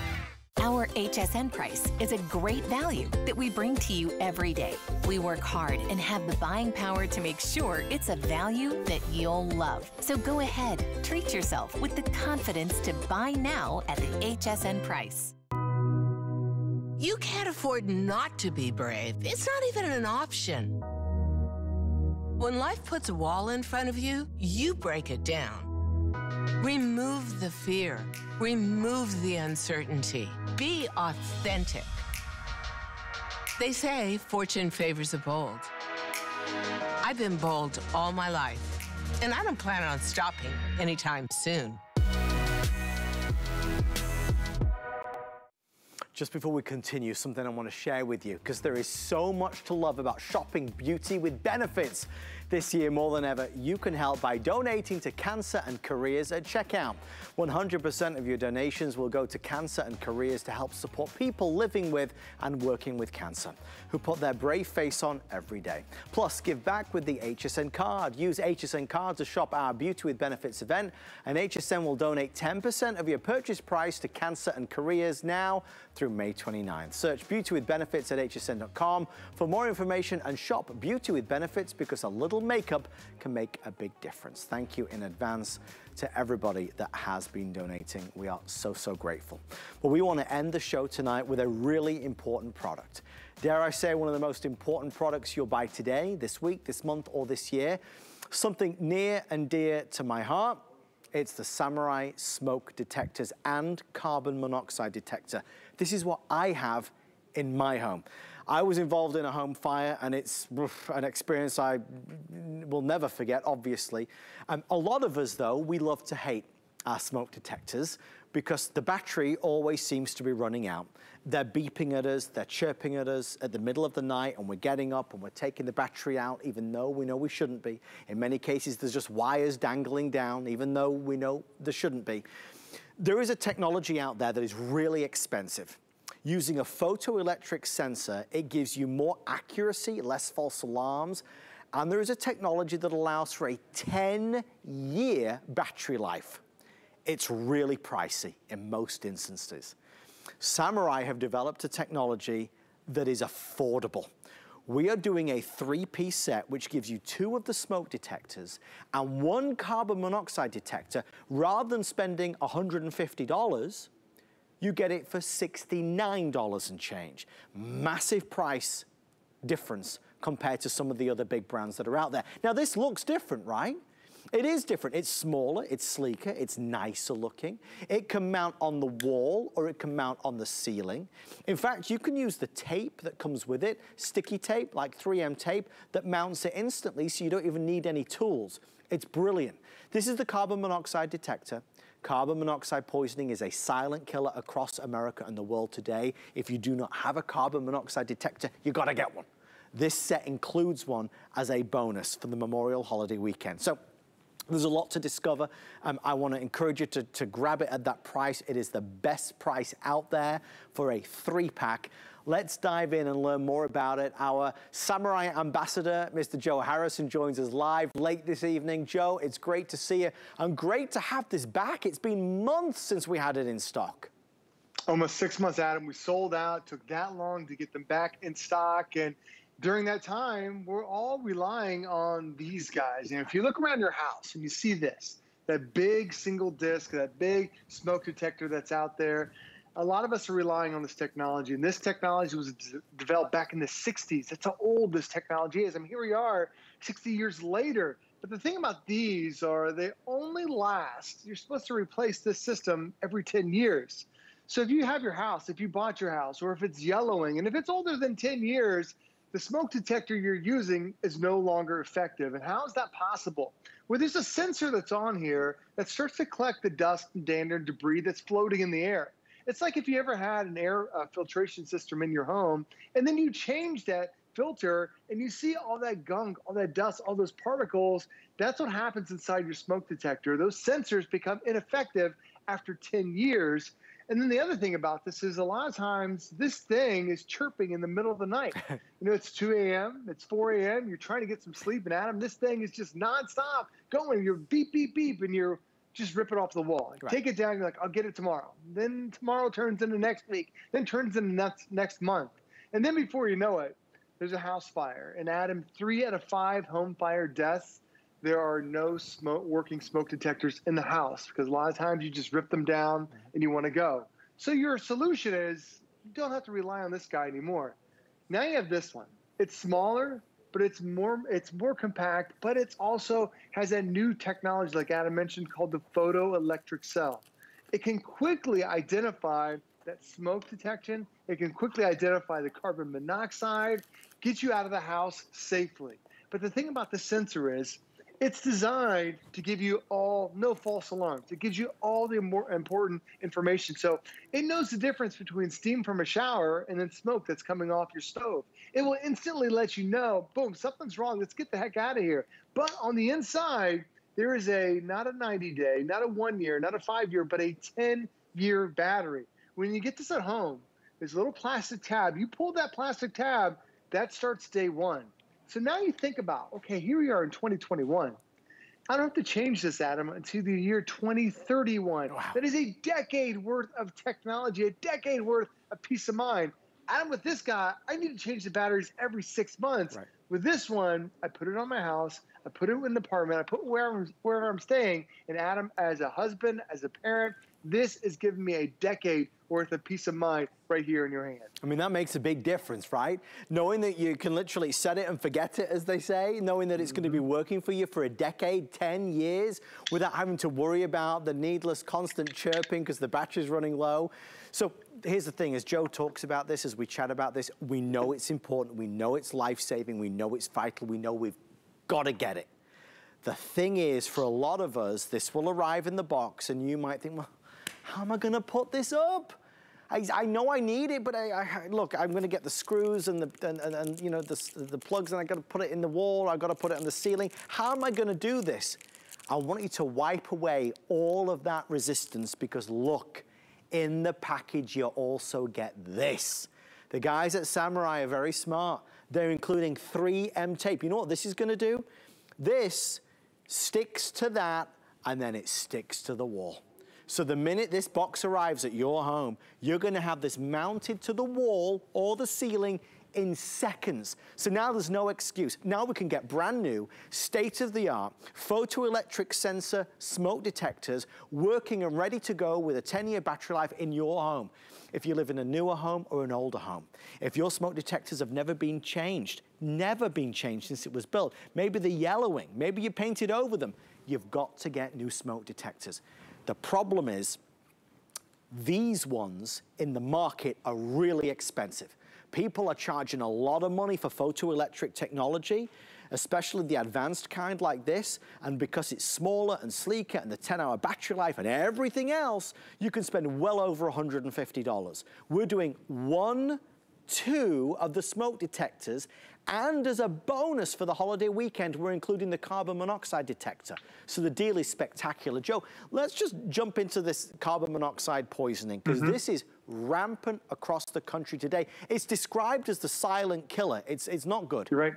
Our HSN price is a great value that we bring to you every day. We work hard and have the buying power to make sure it's a value that you'll love. So go ahead, treat yourself with the confidence to buy now at the HSN price. You can't afford not to be brave. It's not even an option. When life puts a wall in front of you, you break it down. Remove the fear. Remove the uncertainty. Be authentic. They say fortune favors the bold. I've been bold all my life, and I don't plan on stopping anytime soon. Just before we continue, something I want to share with you because there is so much to love about shopping beauty with benefits. This year, more than ever, you can help by donating to Cancer and Careers at checkout. 100% of your donations will go to Cancer and Careers to help support people living with and working with cancer who put their brave face on every day. Plus, give back with the HSN card. Use HSN card to shop our Beauty with Benefits event, and HSN will donate 10% of your purchase price to Cancer and Careers now through May 29th. Search Beauty with Benefits at hsn.com for more information and shop Beauty with Benefits because a little makeup can make a big difference. Thank you in advance to everybody that has been donating. We are so, so grateful. But we want to end the show tonight with a really important product. Dare I say one of the most important products you'll buy today, this week, this month, or this year. Something near and dear to my heart. It's the Samurai smoke detectors and carbon monoxide detector. This is what I have in my home. I was involved in a home fire and it's an experience I will never forget, obviously. Um, a lot of us though, we love to hate our smoke detectors because the battery always seems to be running out. They're beeping at us, they're chirping at us at the middle of the night and we're getting up and we're taking the battery out even though we know we shouldn't be. In many cases, there's just wires dangling down even though we know there shouldn't be. There is a technology out there that is really expensive. Using a photoelectric sensor, it gives you more accuracy, less false alarms, and there is a technology that allows for a 10-year battery life. It's really pricey in most instances. Samurai have developed a technology that is affordable. We are doing a three-piece set which gives you two of the smoke detectors and one carbon monoxide detector. Rather than spending $150, you get it for $69 and change. Massive price difference compared to some of the other big brands that are out there. Now this looks different, right? It is different. It's smaller, it's sleeker, it's nicer looking. It can mount on the wall or it can mount on the ceiling. In fact, you can use the tape that comes with it, sticky tape, like 3M tape, that mounts it instantly so you don't even need any tools. It's brilliant. This is the carbon monoxide detector. Carbon monoxide poisoning is a silent killer across America and the world today. If you do not have a carbon monoxide detector, you gotta get one. This set includes one as a bonus for the Memorial Holiday weekend. So there's a lot to discover. Um, I want to encourage you to, to grab it at that price. It is the best price out there for a three pack. Let's dive in and learn more about it. Our Samurai ambassador, Mr. Joe Harrison, joins us live late this evening. Joe, it's great to see you and great to have this back. It's been months since we had it in stock. Almost six months, Adam. We sold out. Took that long to get them back in stock, and during that time, we're all relying on these guys. And if you look around your house and you see this, that big single disc, that big smoke detector that's out there, a lot of us are relying on this technology. And this technology was d- developed back in the 60s. That's how old this technology is. I mean, here we are 60 years later. But the thing about these are they only last, you're supposed to replace this system every 10 years. So if you have your house, if you bought your house, or if it's yellowing, and if it's older than 10 years, the smoke detector you're using is no longer effective. And how is that possible? Well, there's a sensor that's on here that starts to collect the dust and dander and debris that's floating in the air. It's like if you ever had an air uh, filtration system in your home and then you change that filter and you see all that gunk, all that dust, all those particles. That's what happens inside your smoke detector. Those sensors become ineffective after 10 years. And then the other thing about this is a lot of times this thing is chirping in the middle of the night. you know, it's 2 a.m., it's 4 a.m., you're trying to get some sleep, and Adam, this thing is just nonstop going. You're beep, beep, beep, and you're just rip it off the wall. Right. Take it down, you're like, I'll get it tomorrow. Then tomorrow turns into next week, then turns into next, next month. And then before you know it, there's a house fire. And Adam, three out of five home fire deaths there are no smoke, working smoke detectors in the house because a lot of times you just rip them down mm-hmm. and you want to go. So your solution is you don't have to rely on this guy anymore. Now you have this one. It's smaller, but it's more it's more compact, but it's also has a new technology like Adam mentioned called the photoelectric cell. It can quickly identify that smoke detection. It can quickly identify the carbon monoxide, get you out of the house safely. But the thing about the sensor is it's designed to give you all no false alarms. It gives you all the more important information. So it knows the difference between steam from a shower and then smoke that's coming off your stove. It will instantly let you know, boom, something's wrong. Let's get the heck out of here. But on the inside, there is a not a 90 day, not a one year, not a five year, but a 10 year battery. When you get this at home, there's a little plastic tab. You pull that plastic tab, that starts day one. So now you think about, okay, here we are in 2021. I don't have to change this, Adam, until the year 2031. Wow. That is a decade worth of technology, a decade worth of peace of mind. Adam, with this guy, I need to change the batteries every six months. Right. With this one, I put it on my house, I put it in the apartment, I put it wherever, wherever I'm staying. And Adam, as a husband, as a parent, this is giving me a decade worth of peace of mind right here in your hand. I mean, that makes a big difference, right? Knowing that you can literally set it and forget it, as they say, knowing that it's mm -hmm. going to be working for you for a decade, 10 years, without having to worry about the needless constant chirping because the battery's running low. So here's the thing, as Joe talks about this, as we chat about this, we know it's important, we know it's life-saving, we know it's vital, we know we've got to get it. The thing is, for a lot of us, this will arrive in the box and you might think, well, how am I gonna put this up? I, I know I need it, but I, I look, I'm gonna get the screws and the, and, and, and you know, the, the plugs and I gotta put it in the wall, I gotta put it on the ceiling. How am I gonna do this? I want you to wipe away all of that resistance because look, in the package you also get this. The guys at Samurai are very smart. They're including 3M tape. You know what this is gonna do? This sticks to that and then it sticks to the wall. So the minute this box arrives at your home, you're gonna have this mounted to the wall or the ceiling in seconds. So now there's no excuse. Now we can get brand new, state-of-the-art, photoelectric sensor smoke detectors working and ready to go with a 10-year battery life in your home. If you live in a newer home or an older home. If your smoke detectors have never been changed, never been changed since it was built, maybe they're yellowing, maybe you painted over them, you've got to get new smoke detectors. The problem is, these ones in the market are really expensive. People are charging a lot of money for photoelectric technology, especially the advanced kind like this. And because it's smaller and sleeker and the 10 hour battery life and everything else, you can spend well over $150. We're doing one, two of the smoke detectors and as a bonus for the holiday weekend, we're including the carbon monoxide detector. So the deal is spectacular. Joe, let's just jump into this carbon monoxide poisoning because mm -hmm. this is rampant across the country today. It's described as the silent killer. It's, it's not good. You're right.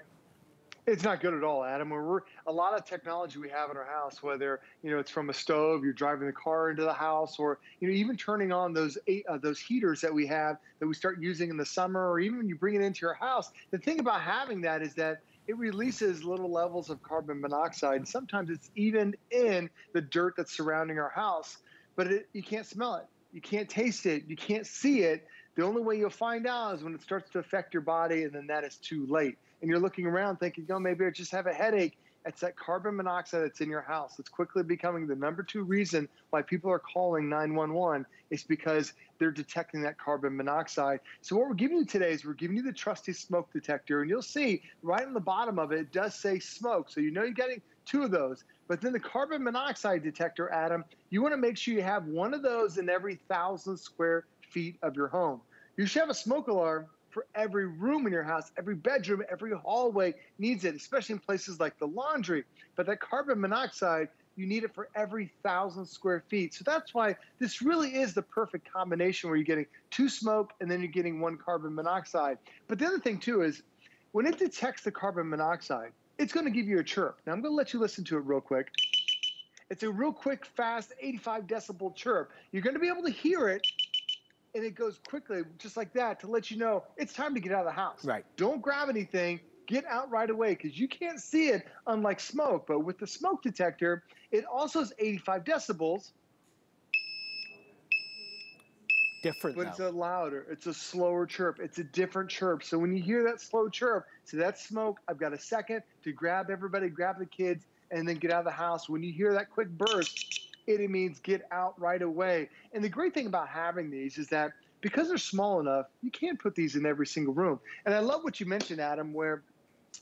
It's not good at all, Adam. We're, a lot of technology we have in our house, whether you know it's from a stove, you're driving the car into the house, or you know even turning on those eight, uh, those heaters that we have that we start using in the summer, or even when you bring it into your house. The thing about having that is that it releases little levels of carbon monoxide. Sometimes it's even in the dirt that's surrounding our house, but it, you can't smell it, you can't taste it, you can't see it. The only way you'll find out is when it starts to affect your body, and then that is too late and you're looking around thinking, oh, maybe I just have a headache. It's that carbon monoxide that's in your house. It's quickly becoming the number two reason why people are calling 911 is because they're detecting that carbon monoxide. So what we're giving you today is we're giving you the trusty smoke detector, and you'll see right on the bottom of it, it does say smoke. So you know you're getting two of those. But then the carbon monoxide detector, Adam, you want to make sure you have one of those in every thousand square feet of your home. You should have a smoke alarm for every room in your house, every bedroom, every hallway needs it, especially in places like the laundry. But that carbon monoxide, you need it for every thousand square feet. So that's why this really is the perfect combination where you're getting two smoke and then you're getting one carbon monoxide. But the other thing too is when it detects the carbon monoxide, it's going to give you a chirp. Now I'm going to let you listen to it real quick. It's a real quick, fast 85 decibel chirp. You're going to be able to hear it and it goes quickly, just like that, to let you know it's time to get out of the house. Right. Don't grab anything. Get out right away because you can't see it, unlike smoke. But with the smoke detector, it also is 85 decibels. Different. But it's a louder, it's a slower chirp. It's a different chirp. So when you hear that slow chirp, so that's smoke. I've got a second to grab everybody, grab the kids, and then get out of the house. When you hear that quick burst, it means get out right away. And the great thing about having these is that because they're small enough, you can't put these in every single room. And I love what you mentioned, Adam, where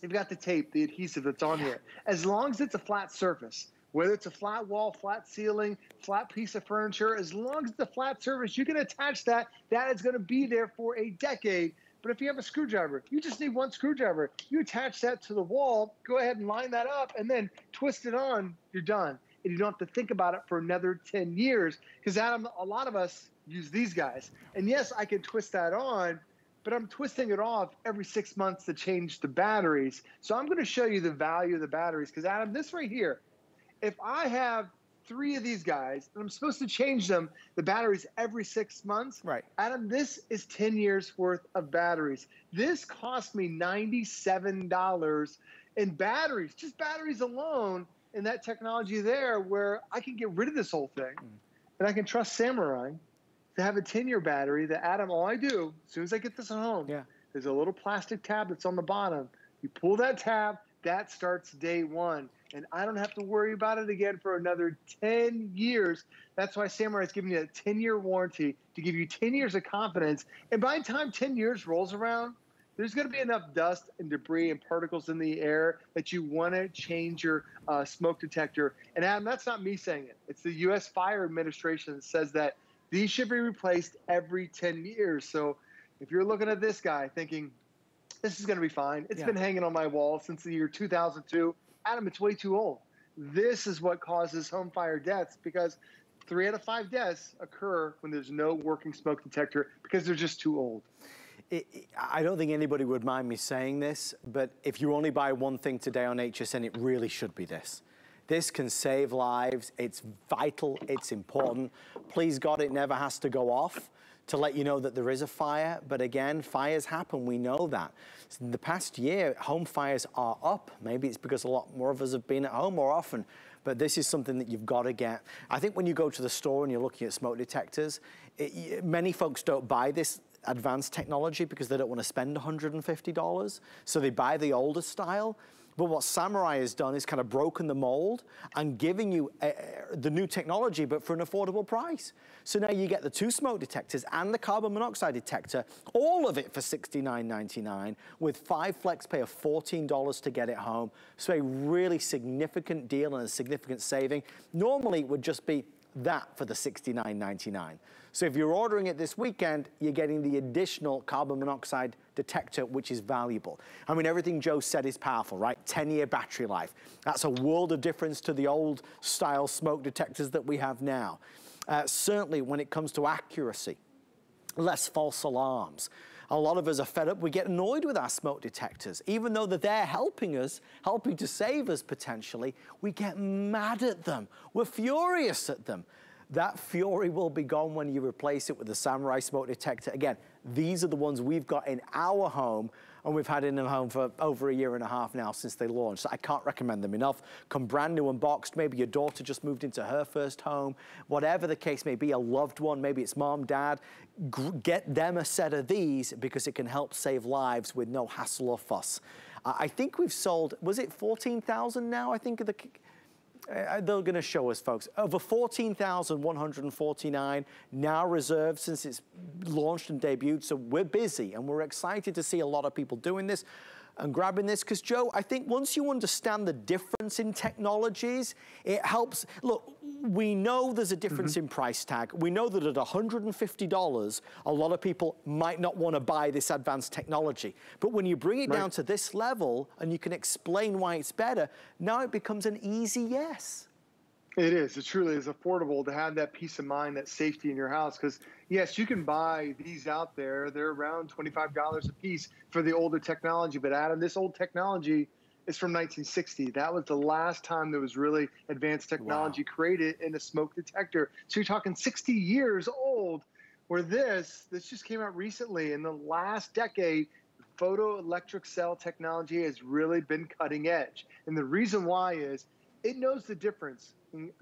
you've got the tape, the adhesive that's on here. As long as it's a flat surface, whether it's a flat wall, flat ceiling, flat piece of furniture, as long as it's a flat surface, you can attach that. That is going to be there for a decade. But if you have a screwdriver, you just need one screwdriver. You attach that to the wall, go ahead and line that up, and then twist it on, you're done and you don't have to think about it for another 10 years. Because, Adam, a lot of us use these guys. And yes, I can twist that on, but I'm twisting it off every six months to change the batteries. So I'm going to show you the value of the batteries. Because, Adam, this right here, if I have three of these guys and I'm supposed to change them, the batteries every six months. Right. Adam, this is 10 years worth of batteries. This cost me $97 in batteries, just batteries alone in that technology there where I can get rid of this whole thing mm. and I can trust Samurai to have a 10 year battery that Adam, all I do, as soon as I get this at home, yeah. there's a little plastic tab that's on the bottom. You pull that tab, that starts day one. And I don't have to worry about it again for another 10 years. That's why Samurai is giving you a 10 year warranty to give you 10 years of confidence. And by the time 10 years rolls around, there's going to be enough dust and debris and particles in the air that you want to change your uh, smoke detector. And Adam, that's not me saying it. It's the U.S. Fire Administration that says that these should be replaced every 10 years. So if you're looking at this guy thinking, this is going to be fine, it's yeah. been hanging on my wall since the year 2002, Adam, it's way too old. This is what causes home fire deaths because three out of five deaths occur when there's no working smoke detector because they're just too old I don't think anybody would mind me saying this, but if you only buy one thing today on HSN, it really should be this. This can save lives. It's vital. It's important. Please God, it never has to go off to let you know that there is a fire. But again, fires happen. We know that. In the past year, home fires are up. Maybe it's because a lot more of us have been at home more often. But this is something that you've got to get. I think when you go to the store and you're looking at smoke detectors, it, many folks don't buy this advanced technology because they don't want to spend $150. So they buy the older style. But what Samurai has done is kind of broken the mold and giving you uh, the new technology, but for an affordable price. So now you get the two smoke detectors and the carbon monoxide detector, all of it for $69.99 with five flex pay of $14 to get it home. So a really significant deal and a significant saving. Normally it would just be that for the $69.99. So if you're ordering it this weekend, you're getting the additional carbon monoxide detector, which is valuable. I mean, everything Joe said is powerful, right? 10-year battery life. That's a world of difference to the old style smoke detectors that we have now. Uh, certainly when it comes to accuracy, less false alarms. A lot of us are fed up. We get annoyed with our smoke detectors. Even though they're helping us, helping to save us potentially, we get mad at them. We're furious at them. That fury will be gone when you replace it with the Samurai smoke detector. Again, these are the ones we've got in our home and we've had in the home for over a year and a half now since they launched. I can't recommend them enough. Come brand new unboxed. Maybe your daughter just moved into her first home. Whatever the case may be, a loved one, maybe it's mom, dad. get them a set of these because it can help save lives with no hassle or fuss. I think we've sold, was it 14,000 now? I think the uh, they're going to show us, folks. Over 14,149 now reserved since it's launched and debuted. So we're busy and we're excited to see a lot of people doing this and grabbing this because Joe, I think once you understand the difference in technologies, it helps. Look, we know there's a difference mm -hmm. in price tag. We know that at $150, a lot of people might not want to buy this advanced technology. But when you bring it right. down to this level and you can explain why it's better, now it becomes an easy yes. It is. It truly is affordable to have that peace of mind, that safety in your house. Because, yes, you can buy these out there. They're around $25 a piece for the older technology. But, Adam, this old technology is from 1960. That was the last time there was really advanced technology wow. created in a smoke detector. So you're talking 60 years old, where this, this just came out recently. In the last decade, photoelectric cell technology has really been cutting edge. And the reason why is it knows the difference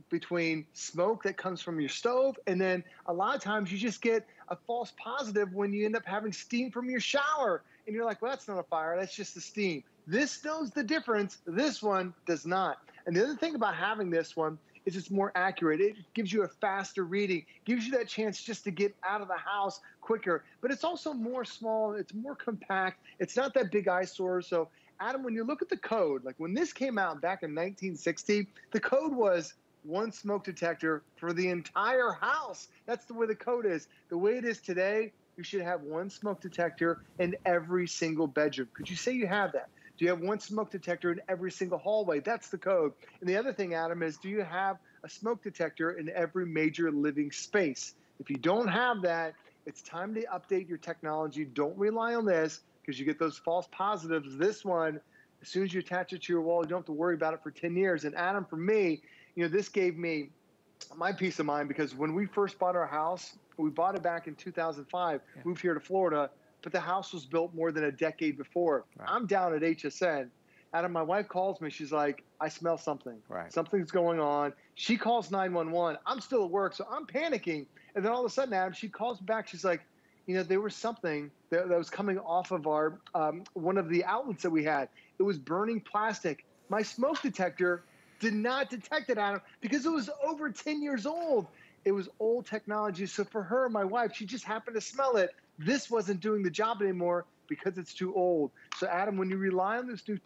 between smoke that comes from your stove and then a lot of times you just get a false positive when you end up having steam from your shower and you're like well that's not a fire that's just the steam this knows the difference this one does not and the other thing about having this one is it's more accurate it gives you a faster reading gives you that chance just to get out of the house quicker but it's also more small it's more compact it's not that big eyesore so Adam, when you look at the code, like when this came out back in 1960, the code was one smoke detector for the entire house. That's the way the code is. The way it is today, you should have one smoke detector in every single bedroom. Could you say you have that? Do you have one smoke detector in every single hallway? That's the code. And the other thing, Adam, is do you have a smoke detector in every major living space? If you don't have that, it's time to update your technology. Don't rely on this because you get those false positives. This one, as soon as you attach it to your wall, you don't have to worry about it for 10 years. And Adam, for me, you know, this gave me my peace of mind because when we first bought our house, we bought it back in 2005, yeah. moved here to Florida, but the house was built more than a decade before. Right. I'm down at HSN. Adam, my wife calls me. She's like, I smell something. Right. Something's going on. She calls 911. I'm still at work, so I'm panicking. And then all of a sudden, Adam, she calls back. She's like, you know, there was something that, that was coming off of our um, one of the outlets that we had. It was burning plastic. My smoke detector did not detect it, Adam, because it was over 10 years old. It was old technology. So for her, my wife, she just happened to smell it. This wasn't doing the job anymore because it's too old. So Adam, when you rely on this new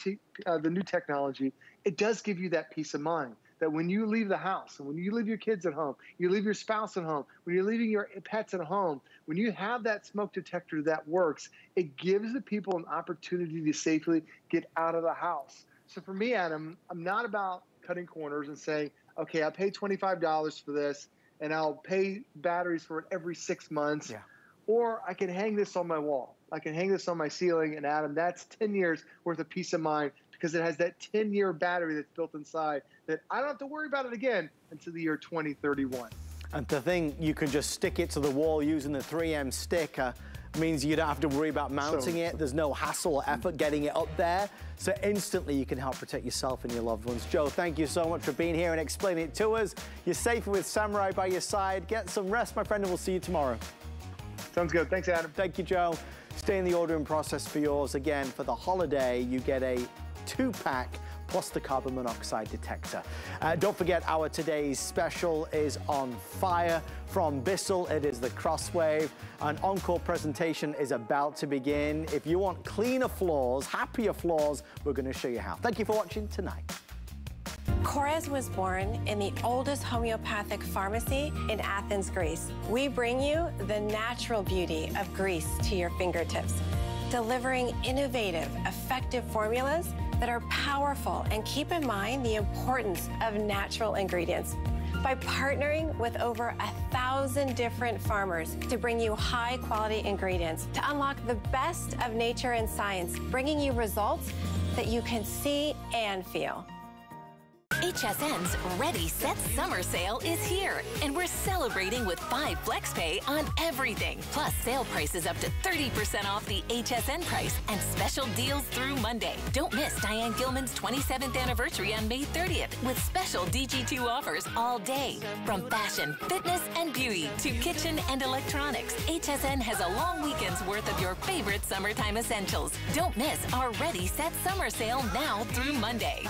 uh, the new technology, it does give you that peace of mind that when you leave the house and when you leave your kids at home, you leave your spouse at home, when you're leaving your pets at home, when you have that smoke detector that works, it gives the people an opportunity to safely get out of the house. So for me, Adam, I'm not about cutting corners and saying, okay, I pay $25 for this and I'll pay batteries for it every six months. Yeah. Or I can hang this on my wall. I can hang this on my ceiling. And Adam, that's 10 years worth of peace of mind because it has that 10 year battery that's built inside that I don't have to worry about it again until the year 2031. And the thing, you can just stick it to the wall using the 3M sticker means you don't have to worry about mounting so, it. There's no hassle or effort getting it up there. So instantly you can help protect yourself and your loved ones. Joe, thank you so much for being here and explaining it to us. You're safe with Samurai by your side. Get some rest, my friend, and we'll see you tomorrow. Sounds good. Thanks, Adam. Thank you, Joe. Stay in the ordering process for yours. Again, for the holiday, you get a two pack plus the carbon monoxide detector. Uh, don't forget our today's special is on fire from Bissell. It is the Crosswave. An encore presentation is about to begin. If you want cleaner floors, happier floors, we're going to show you how. Thank you for watching tonight. Korres was born in the oldest homeopathic pharmacy in Athens, Greece. We bring you the natural beauty of Greece to your fingertips, delivering innovative, effective formulas that are powerful and keep in mind the importance of natural ingredients. By partnering with over a thousand different farmers to bring you high quality ingredients to unlock the best of nature and science, bringing you results that you can see and feel. HSN's Ready Set Summer Sale is here, and we're celebrating with five flex pay on everything. Plus, sale prices up to 30% off the HSN price and special deals through Monday. Don't miss Diane Gilman's 27th anniversary on May 30th with special DG2 offers all day. From fashion, fitness, and beauty to kitchen and electronics, HSN has a long weekend's worth of your favorite summertime essentials. Don't miss our Ready Set Summer Sale now through Monday.